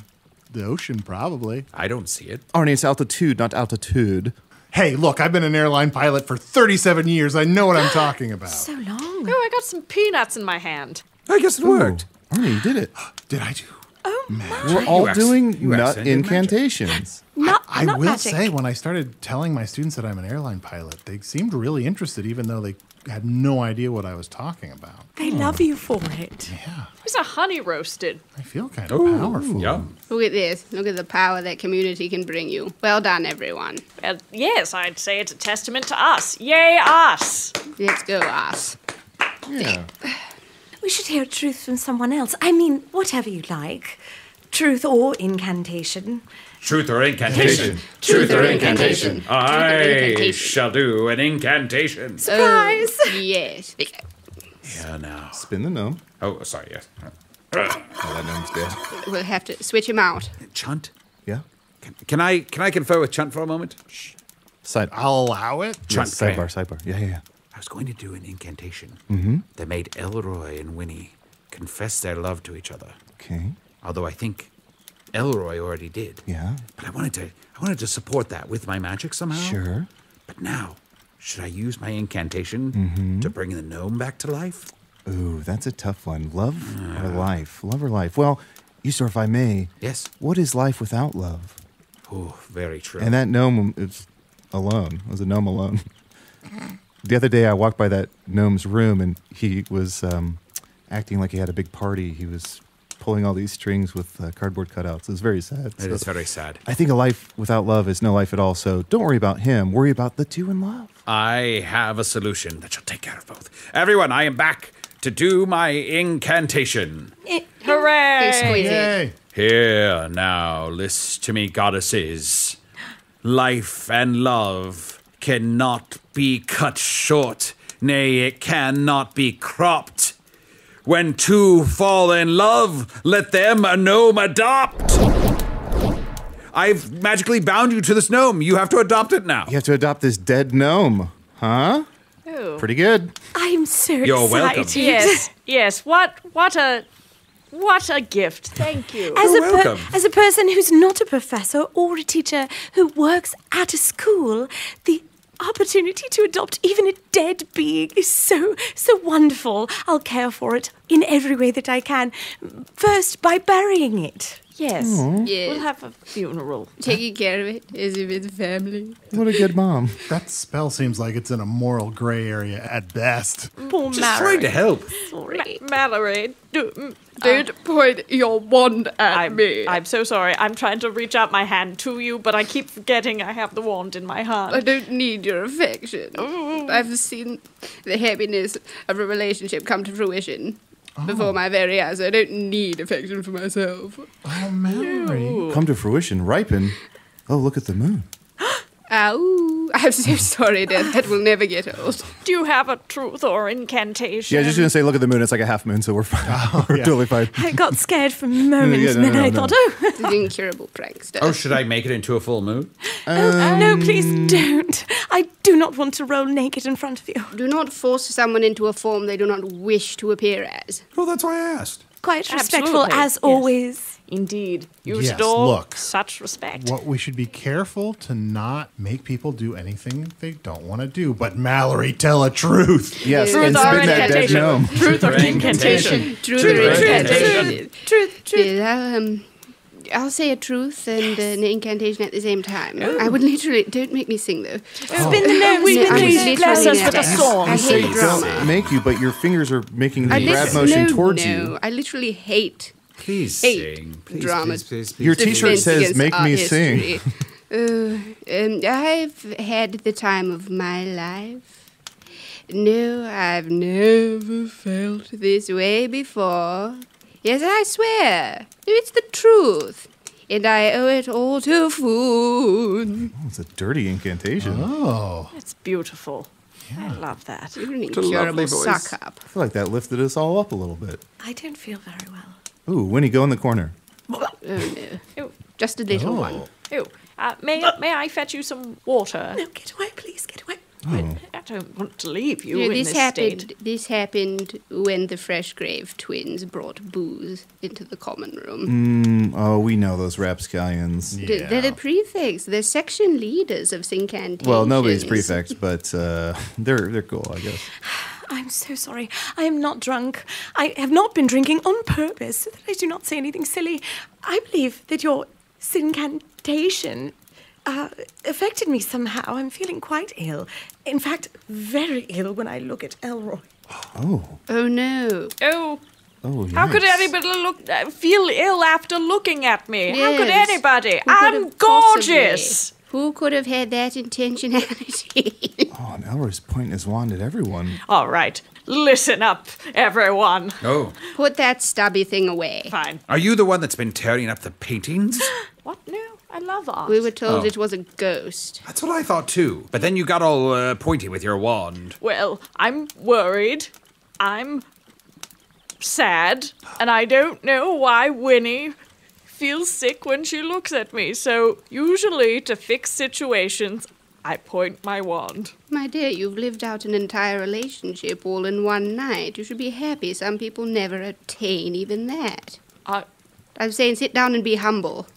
the ocean, probably. I don't see it. Arnie, it's altitude, not altitude. Hey, look, I've been an airline pilot for 37 years. I know what I'm talking about. So long. Oh, I got some peanuts in my hand. I guess it worked. Arnie, you did it. Did I do? Oh, We're all ex- doing you nut incantations. not, I not will magic. say, when I started telling my students that I'm an airline pilot, they seemed really interested, even though they had no idea what I was talking about. They hmm. love you for it. Yeah, There's a honey roasted. I feel kind of powerful. Yum. Look at this. Look at the power that community can bring you. Well done, everyone. Well, yes, I'd say it's a testament to us. Yay, us! Let's go, us. Yeah. We should hear truth from someone else. I mean, whatever you like. Truth or incantation. Truth or incantation. Truth or incantation? I incantation. shall do an incantation. Surprise! Oh, yes. Yeah, now. Spin the gnome. Oh, sorry, yes. Oh, that gnome's dead. We'll have to switch him out. Chunt, Yeah. can, can I can I confer with Chunt for a moment? Shh. Side. I'll allow it. Chunt, Yes, come sidebar, sidebar. Yeah, yeah, yeah. Was going to do an incantation mm-hmm. that made Elroy and Winnie confess their love to each other. Okay. Although I think Elroy already did. Yeah. But I wanted to I wanted to support that with my magic somehow. Sure. But now, should I use my incantation Mm-hmm. to bring the gnome back to life? Ooh, that's a tough one. Love or life? Love or life? Well, Usidore, if I may. Yes. What is life without love? Oh, very true. And that gnome is alone. Was a gnome alone. the other day, I walked by that gnome's room, and he was um, acting like he had a big party. He was pulling all these strings with uh, cardboard cutouts. It was very sad. it So is very sad. I think a life without love is no life at all. So don't worry about him. Worry about the two in love. I have a solution that shall take care of both. Everyone, I am back to do my incantation. Hooray! Exquisite. Yay. Here now, list to me, goddesses. Life and love cannot be cut short, nay, it cannot be cropped. When two fall in love, let them a gnome adopt. I've magically bound you to this gnome. You have to adopt it now. You have to adopt this dead gnome, huh? Ooh. Pretty good. I'm so You're welcome. Yes, yes. What, what a, what a gift. Thank you. As You're a, per- welcome. as a person who's not a professor or a teacher who works at a school, the opportunity to adopt even a dead being is so, so wonderful. I'll care for it in every way that I can. First, by burying it. Yes, Yes. we'll have a funeral. Taking care of it as if it's family. What a good mom. That spell seems like it's in a moral gray area at best. Poor Just Mary. trying to help. Sorry. Mallory, do, Don't point your wand at I'm, me. I'm so sorry. I'm trying to reach out my hand to you, but I keep forgetting I have the wand in my hand. I don't need your affection. I've seen the happiness of a relationship come to fruition before oh. my very eyes. I don't need affection for myself. Oh, Mallory. Come to fruition, ripen. Oh, look at the moon. Ow. I'm so sorry, dear. That will never get old. Do you have a truth or incantation? Yeah, just gonna say, look at the moon. It's like a half moon, so we're fine. Oh, we're yeah. totally fine. I got scared for a moment, Yeah, no, and then no, I no. thought, oh, It's an incurable prankster. Oh, should I make it into a full moon? oh, no, um, please don't. I do not want to roll naked in front of you. Do not force someone into a form they do not wish to appear as. Well, that's why I asked. Quite respectful, Absolutely, as yes. Always. Indeed. You Yes, store look. such respect. What we should be careful to not make people do anything they don't want to do. But Mallory, tell a truth. Yes, Truth and or spin that dead incantation? gnome. Truth or incantation? Truth Truth or or incantation. Truth, truth. Yes, I'll, um, I'll say a truth and an incantation at the same time. I would literally. Don't make me sing though. Spin the gnome, No, spin I'm the please gnome. bless us literally with a song. I You say hate drama. don't make you, but your fingers are making the I grab motion no, towards no, you. I literally hate Please Hate sing. Please, drama. please, please, please. Your T-shirt says, "Make art me sing." uh, um, I've had the time of my life. No, I've never felt this way before. Yes, I swear. It's the truth. And I owe it all to food. Oh, it's a dirty incantation. Oh. It's beautiful. I love that. You're an What incurable suck up. I feel like that lifted us all up a little bit. I don't feel very well. Ooh, Winnie, go in the corner. Oh. Ew, Just a little one. ew. Uh, may, may I fetch you some water? No, get away, please, get away. I don't want to leave you You know, in this this happened. state. This happened when the Freshgrave twins brought booze into the common room. Mm, oh, we know those rapscallions. Th- They're the prefects. They're section leaders of Syncantations. Well, nobody's prefect, but uh, they're they're cool, I guess. I'm so sorry. I am not drunk. I have not been drinking on purpose so that I do not say anything silly. I believe that your syncantation uh, affected me somehow. I'm feeling quite ill. In fact, very ill when I look at Elroy. Oh, Oh no! Oh, oh, how could anybody look uh, feel ill after looking at me? Yes. How could anybody? Who I'm have possibly- gorgeous. Who could have had that intentionality? Oh, and Elroy's pointing his wand at everyone. All right, listen up, everyone. Oh, Put that stubby thing away. Fine. are you the one that's been tearing up the paintings? What? No, I love art. We were told Oh. it was a ghost. That's what I thought too. But then you got all uh, pointy with your wand. Well, I'm worried. I'm sad, and I don't know why Winnie feels sick when she looks at me. So, usually, to fix situations, I point my wand. My dear, you've lived out an entire relationship all in one night. You should be happy. Some people never attain even that. I, I'm saying sit down and be humble.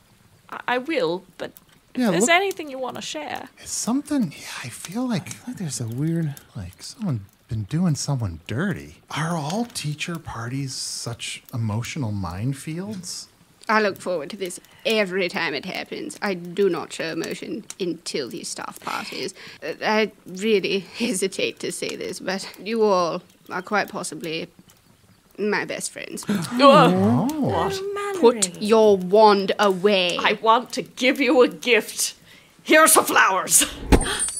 I- I will, but Yeah, if there's look- anything you want to share. It's something. Yeah, I feel like I think there's a weird. like someone been doing someone dirty. Are all teacher parties such emotional minefields? I look forward to this every time it happens. I do not show emotion until these staff parties. Uh, I really hesitate to say this, but you all are quite possibly my best friends. Ugh, what? Put your wand away. I want to give you a gift. Here's the flowers.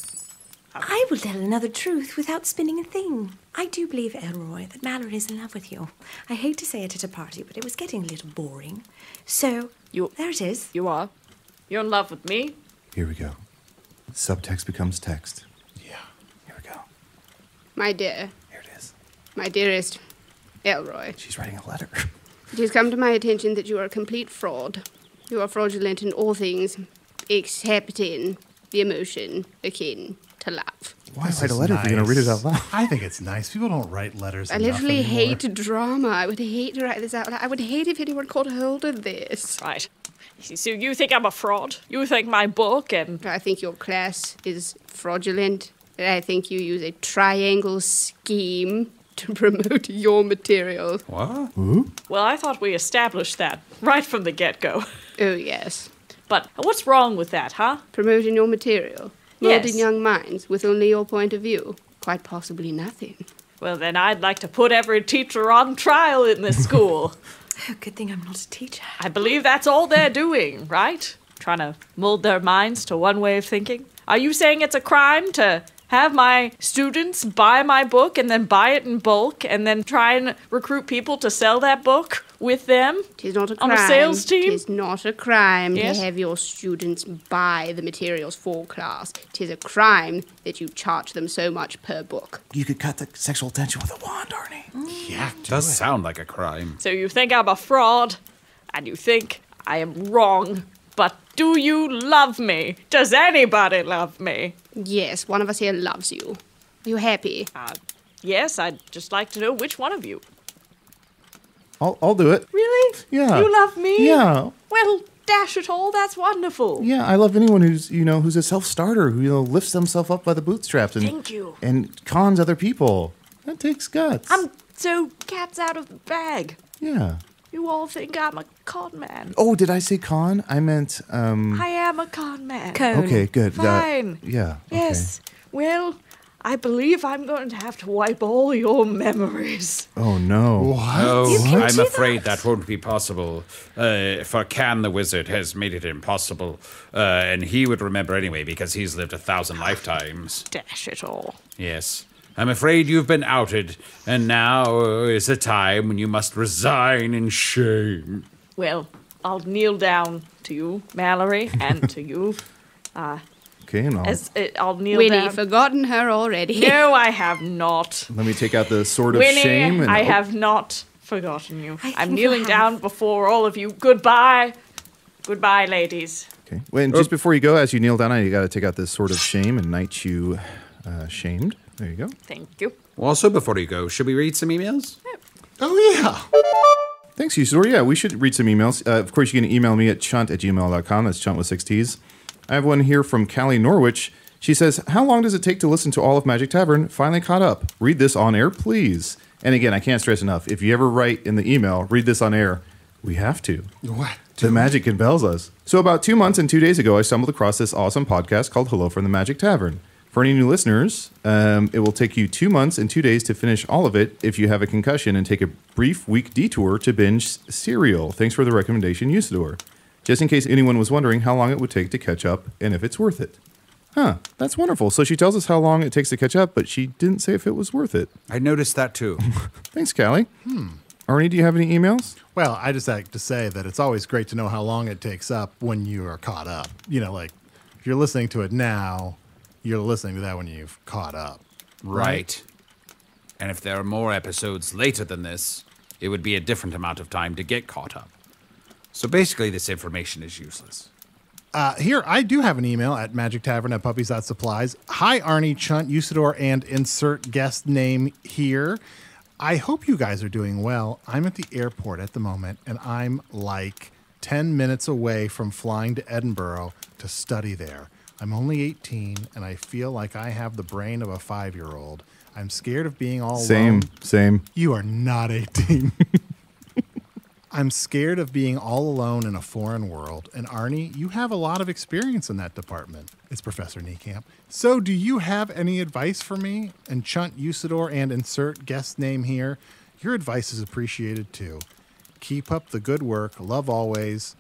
I will tell another truth without spinning a thing. I do believe, Elroy, that Mallory is in love with you. I hate to say it at a party, but it was getting a little boring. So, You- there it is. You are. You're in love with me? Here we go. Subtext becomes text. Yeah. Here we go. My dear, Here it is. my dearest Elroy, She's writing a letter. it has come to my attention that you are a complete fraud. You are fraudulent in all things, except in the emotion akin to love. Why This write a is letter if you're going to read it out loud? I think it's nice. People don't write letters. I literally anymore. hate drama. I would hate to write this out. loud. I would hate if anyone caught hold of this. Right. So you think I'm a fraud? You think my book and. I think your class is fraudulent. I think you use a triangle scheme to promote your material. What? Well, I thought we established that right from the get go. Oh, yes. But what's wrong with that, huh? Promoting your material. Molding Yes. young minds with only your point of view. Quite possibly nothing. Well, then I'd like to put every teacher on trial in this school. Oh, good thing I'm not a teacher. I believe that's all they're doing, right? Trying to mold their minds to one way of thinking. Are you saying it's a crime to have my students buy my book and then buy it in bulk and then try and recruit people to sell that book with them? Tis not a crime. On a sales team? Tis not a crime Yes? to have your students buy the materials for class. Tis a crime that you charge them so much per book. You could cut the sexual tension with a wand, Arnie. Mm. Yeah, Does sound like a crime. So you think I'm a fraud, and you think I am wrong. But do you love me? Does anybody love me? Yes, one of us here loves you. Are you happy? Uh, yes, I'd just like to know which one of you. I'll, I'll do it. Really? Yeah. You love me? Yeah. Well, dash it all, that's wonderful. Yeah, I love anyone who's you know who's a self starter who you know lifts themselves up by the bootstraps and Thank you. and cons other people. That takes guts. I'm so cat's out of the bag. yeah. You all think I'm a con man. Oh, did I say con? I meant um. I am a con man. Cone. Okay, good. That- Fine. yeah. Yes. Well, I believe I'm going to have to wipe all your memories. Oh no. Oh, can I'm afraid that. that won't be possible. Uh, for Can the Wizard has made it impossible. Uh, and he would remember anyway because he's lived a thousand lifetimes. Dash it all. Yes. I'm afraid you've been outed, and now is the time when you must resign in shame. Well, I'll kneel down to you, Mallory, and to you. Okay, and I'll, As uh, I'll kneel Winnie, down. forgotten her already. no, I have not. let me take out the sword of Winnie, shame. And I oh, have not forgotten you. I I'm kneeling have. down before all of you. Goodbye. Goodbye, ladies. Okay. Wait, and just before you go, as you kneel down, you got to take out this sword of shame and knight you uh, shamed. There you go. Thank you. Also, before you go, should we read some emails? Oh yeah. Thanks, Usidore. Yeah, we should read some emails. Uh, of course, you can email me at chunt at gmail.com. That's chunt with six T's. I have one here from Callie Norwich. She says, How long does it take to listen to all of Magic Tavern? Finally caught up. Read this on air, please. And again, I can't stress enough. If you ever write in the email, read this on air, we have to. What? The magic compels us. So, about two months and two days ago, I stumbled across this awesome podcast called Hello from the Magic Tavern. For any new listeners, um, it will take you two months and two days to finish all of it if you have a concussion and take a brief week detour to binge Serial. Thanks for the recommendation, Usidore. Just in case anyone was wondering how long it would take to catch up and if it's worth it. Huh, that's wonderful. So she tells us how long it takes to catch up, but she didn't say if it was worth it. I noticed that too. Thanks, Callie. Hmm. Arnie, do you have any emails? Well, I just like to say that it's always great to know how long it takes up when you are caught up. You know, like if you're listening to it now, you're listening to that when you've caught up. right. And if there are more episodes later than this, it would be a different amount of time to get caught up. So basically, this information is useless. Uh, here, I do have an email at Magic Tavern at Puppies.supplies. Hi, Arnie, Chunt, Usidore, and insert guest name here. I hope you guys are doing well. I'm at the airport at the moment, and I'm like 10 minutes away from flying to Edinburgh to study there. I'm only 18, and I feel like I have the brain of a five year old. I'm scared of being all Same, alone. same. Same. You are not 18. I'm scared of being all alone in a foreign world. And Arnie, you have a lot of experience in that department. It's Professor Niekamp. So, do you have any advice for me? And Chunt Usidore and insert guest name here. Your advice is appreciated too. Keep up the good work. Love always.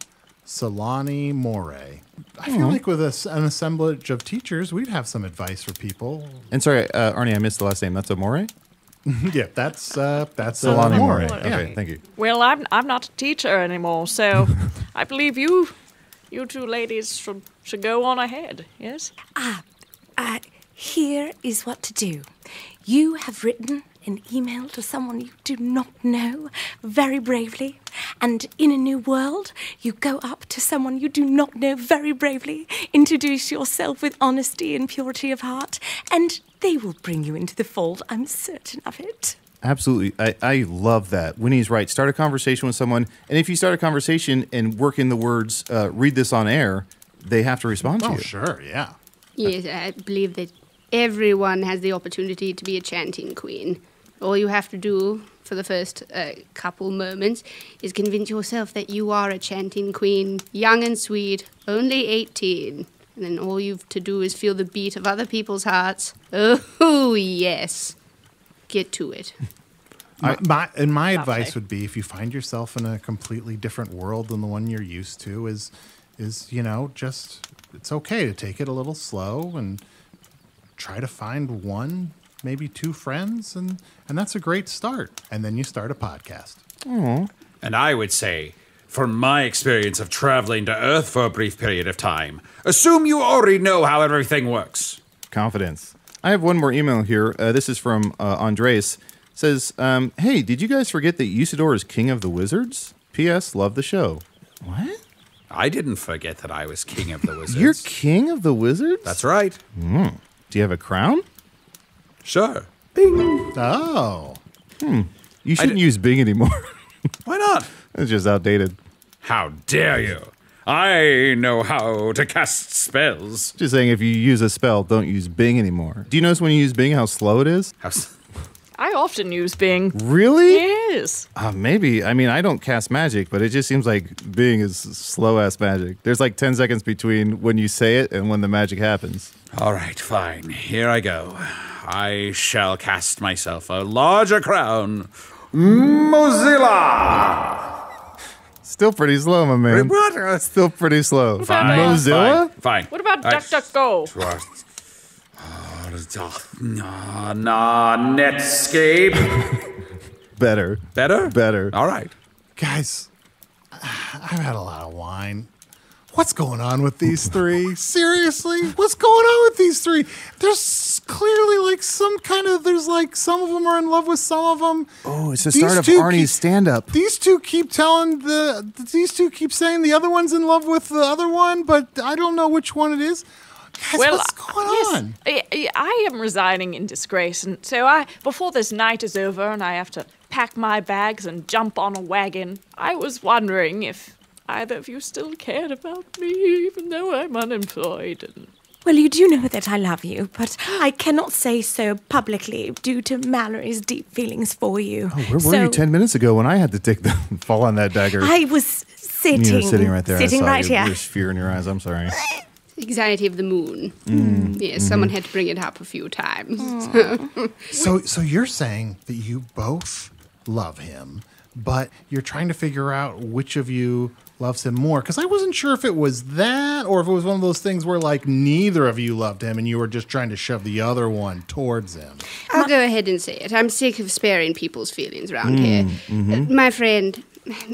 Solani Moray. I feel like with a s an assemblage of teachers, we'd have some advice for people. And sorry, uh, Arnie, I missed the last name. That's Amore? yeah, that's uh, that's Solani Moray. More. Yeah. Okay, thank you. Well, I'm I'm not a teacher anymore, so I believe you you two ladies should should go on ahead. Yes. Uh, here is what to do. You have written an email to someone you do not know very bravely. And in a new world, you go up to someone you do not know very bravely, introduce yourself with honesty and purity of heart, and they will bring you into the fold. I'm certain of it. Absolutely. I, I love that. Winnie's right. Start a conversation with someone. And if you start a conversation and work in the words, uh, read this on air, they have to respond to you. Oh, sure, yeah. Yes, I believe that everyone has the opportunity to be a chanting queen. All you have to do for the first uh, couple moments is convince yourself that you are a chanting queen, young and sweet, only 18. And then all you've to do is feel the beat of other people's hearts. Oh, yes. Get to it. My, my, and my Lovely. advice would be if you find yourself in a completely different world than the one you're used to, is is you know just it's okay to take it a little slow and try to find one, maybe two friends, and and that's a great start. And then you start a podcast. And I would say, from my experience of traveling to Earth for a brief period of time, assume you already know how everything works. Confidence. I have one more email here. Uh, this is from uh, Andres. Says, um, "Hey, did you guys forget that Usidore is king of the wizards? P.S. Love the show. What? I didn't forget that I was king of the wizards. You're king of the wizards? That's right. Do you have a crown? Sure. Bing. Oh, Hmm. You shouldn't d- use Bing anymore. Why not? it's just outdated. How dare you? I know how to cast spells. Just saying, if you use a spell, don't use Bing anymore. Do you notice when you use Bing how slow it is? How s- I often use Bing. Really? Yes. Uh, maybe. I mean, I don't cast magic, but it just seems like Bing is slow ass magic. There's like 10 seconds between when you say it and when the magic happens. All right, fine. Here I go. I shall cast myself a larger crown. Mozilla! Still pretty slow, my man. What? Still pretty slow. about, uh, Mozilla? Fine. fine. What about I- DuckDuckGo? Nah, nah, Netscape. Better. Better? Better. All right. guys, I've had a lot of wine. What's going on with these three? Seriously, what's going on with these three? There's clearly like some kind of. There's like some of them are in love with some of them. Oh, it's the These start of two Arnie's keep- stand up. These two keep telling the. These two keep saying the other one's in love with the other one, but I don't know which one it is. Guys, Well, what's going yes, on? I, I- I am resigning in disgrace, and so I, before this night is over and I have to pack my bags and jump on a wagon, I was wondering if either of you still cared about me, even though I'm unemployed. And Well, you do know that I love you, but I cannot say so publicly due to Mallory's deep feelings for you. Where were so you 10 minutes ago when I had to take the fall on that dagger? I was sitting, you were sitting right there. sitting I saw right you. here. There's fear in your eyes. I'm sorry. Anxiety of the moon. Mm. Yes, someone had to bring it up a few times. So, so you're saying that you both love him, but you're trying to figure out which of you loves him more? Because I wasn't sure if it was that or if it was one of those things where like neither of you loved him and you were just trying to shove the other one towards him. I'll go ahead and say it. I'm sick of sparing people's feelings around here. Uh, my friend,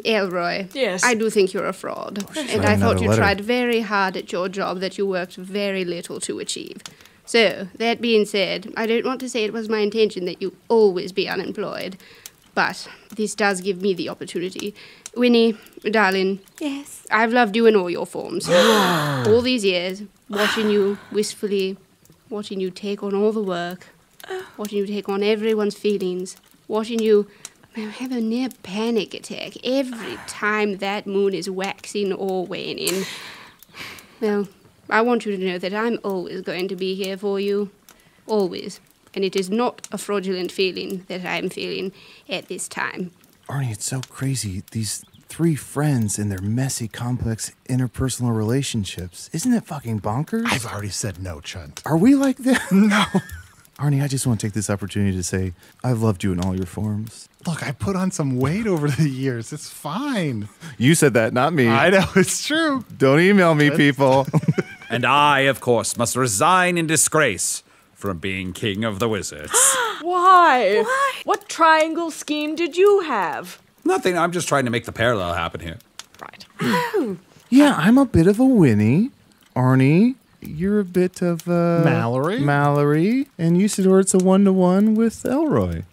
Elroy. Yes. I do think you're a fraud. and I thought you letter. tried very hard at your job that you worked very little to achieve. So, that being said, I don't want to say it was my intention that you always be unemployed, but this does give me the opportunity. Winnie, darling, Yes. I've loved you in all your forms. all these years, watching you wistfully, watching you take on all the work, watching you take on everyone's feelings, watching you have a near panic attack every time that moon is waxing or waning. Well, I want you to know that I'm always going to be here for you. Always. And it is not a fraudulent feeling that I'm feeling at this time. Arnie, it's so crazy. These three friends and their messy, complex interpersonal relationships. Isn't it fucking bonkers? I've already said no, Chunt. Are we like that? No. Arnie, I just want to take this opportunity to say I've loved you in all your forms. Look, I put on some weight over the years. It's fine. You said that, not me. I know it's true. Don't email me, people. And I, of course, must resign in disgrace from being king of the wizards. Why? What triangle scheme did you have? Nothing, I'm just trying to make the parallel happen here. Right. Oh. yeah, I'm a bit of a Winnie. Arnie, you're a bit of a Mallory? Mallory, and Usidore, it's a one to one with Elroy.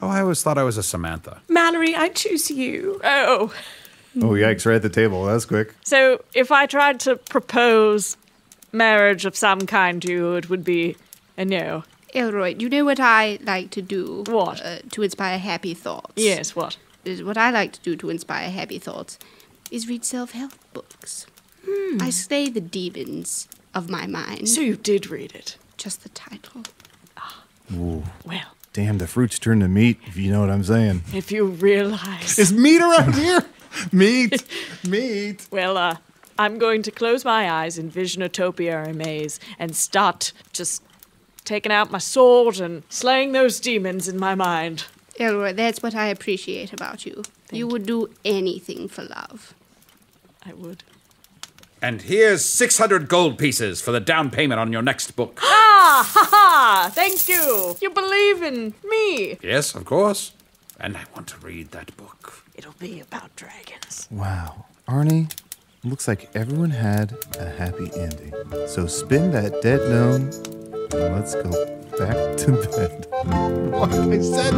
Oh, I always thought I was a Samantha. Mallory, I choose you. Oh, Oh yikes! Right at the table. That was quick. so if I tried to propose marriage of some kind to you, it would be a know. Elroy, you know what I like to do? What? Uh, to inspire happy thoughts. Yes, what? what I like to do to inspire happy thoughts is read self-help books. I slay the demons of my mind. So you did read it. Just the title. Well, Damn, the fruits turn to meat. If you know what I'm saying. if you realize. Is meat around here? meat. Meat. Well, uh, I'm going to close my eyes, envision a topiary maze, and start just taking out my sword and slaying those demons in my mind. Elroy, that's what I appreciate about you. you would do anything for love. I would. And here's 600 gold pieces for the down payment on your next book. Ah, ha ha! Thank you! You believe in me! yes, of course. And I want to read that book. It'll be about dragons. Wow, Arnie, looks like everyone had a happy ending. So spin that dead gnome, and let's go back to bed. What I said.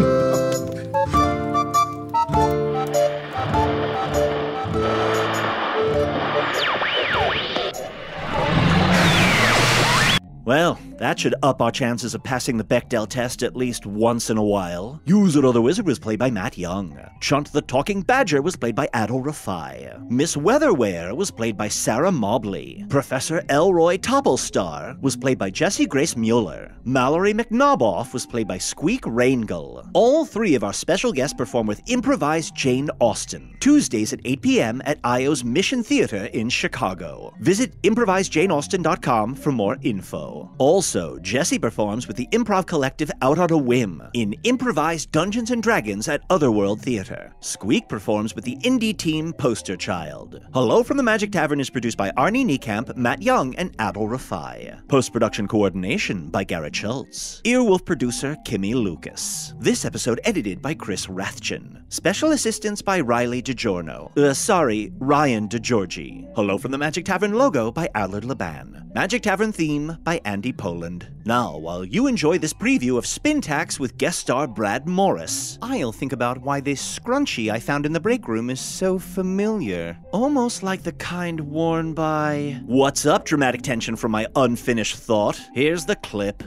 Well, that should up our chances of passing the Bechdel test at least once in a while. Usidore the Wizard was played by Matt Young. Chunt the Talking Badger was played by Adal Rifai. Miss Weatherwere was played by Sarah Mobley. Professor Elroy Topplestar was played by Jessye Grace Mueller. Mallory McKnoboff was played by Squeek Rangel. All three of our special guests perform with improvised Jane Austen. Tuesdays at 8 p.m. at IO's Mission Theater in Chicago. Visit improvisedjaneausten.com for more info. Also, Jessye performs with the improv collective Out on a Whim in improvised Dungeons and Dragons at Otherworld Theater. Squeek performs with the indie team Poster Child. Hello from the Magic Tavern is produced by Arnie Niekamp, Matt Young, and Adal Rifai. Post production coordination by Garrett Schultz. Earwolf producer Kimmie Lucas. This episode edited by Chris Rathjen. Special assistance by Riley DiGiorno. Uh, sorry, Ryan DiGiorgi. Hello from the Magic Tavern logo by Allard Laban. Magic Tavern theme by Andy Poland. Now, while you enjoy this preview of Spintax with guest star Brad Morris, I'll think about why this scrunchie I found in the break room is so familiar. Almost like the kind worn by. What's up, dramatic tension from my unfinished thought? Here's the clip.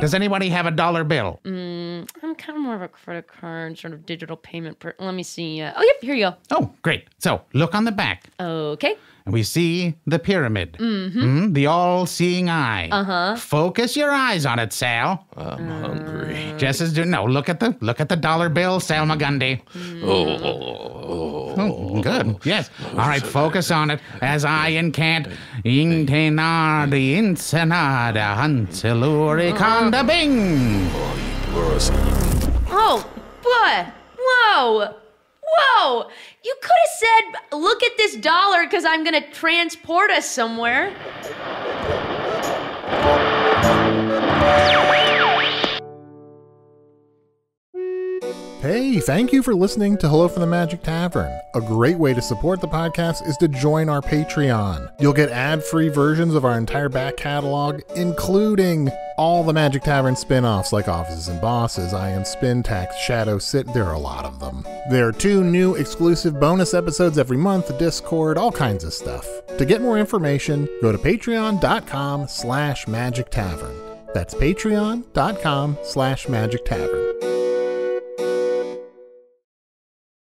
Does anybody have a dollar bill? I'm kind of more of a credit card sort of digital payment. Per- Let me see. Uh, oh, yep, here you go. Oh, great. So look on the back. Okay. And we see the pyramid. Mm-hmm. the all seeing eye. Uh huh. Focus your eyes on it, Sal. I'm hungry. Jess is doing no. Look at the look at the dollar bill, Sal Magundy. Oh, good. Yes. All right. Focus on it as I incant. Intenada insenada hanseluri conda bing. Oh, boy. Whoa. Whoa. You could have said, look at this dollar because I'm going to transport us somewhere. Hey, thank you for listening to Hello from the Magic Tavern. A great way to support the podcast is to join our Patreon. You'll get ad free versions of our entire back catalog, including all the Magic Tavern spin offs like Offices and Bosses, I Am Spin Tax, Shadow Sit. There are a lot of them. There are two new exclusive bonus episodes every month, Discord, all kinds of stuff. To get more information, go to patreon.com slash magic tavern. That's patreon.com slash magic tavern.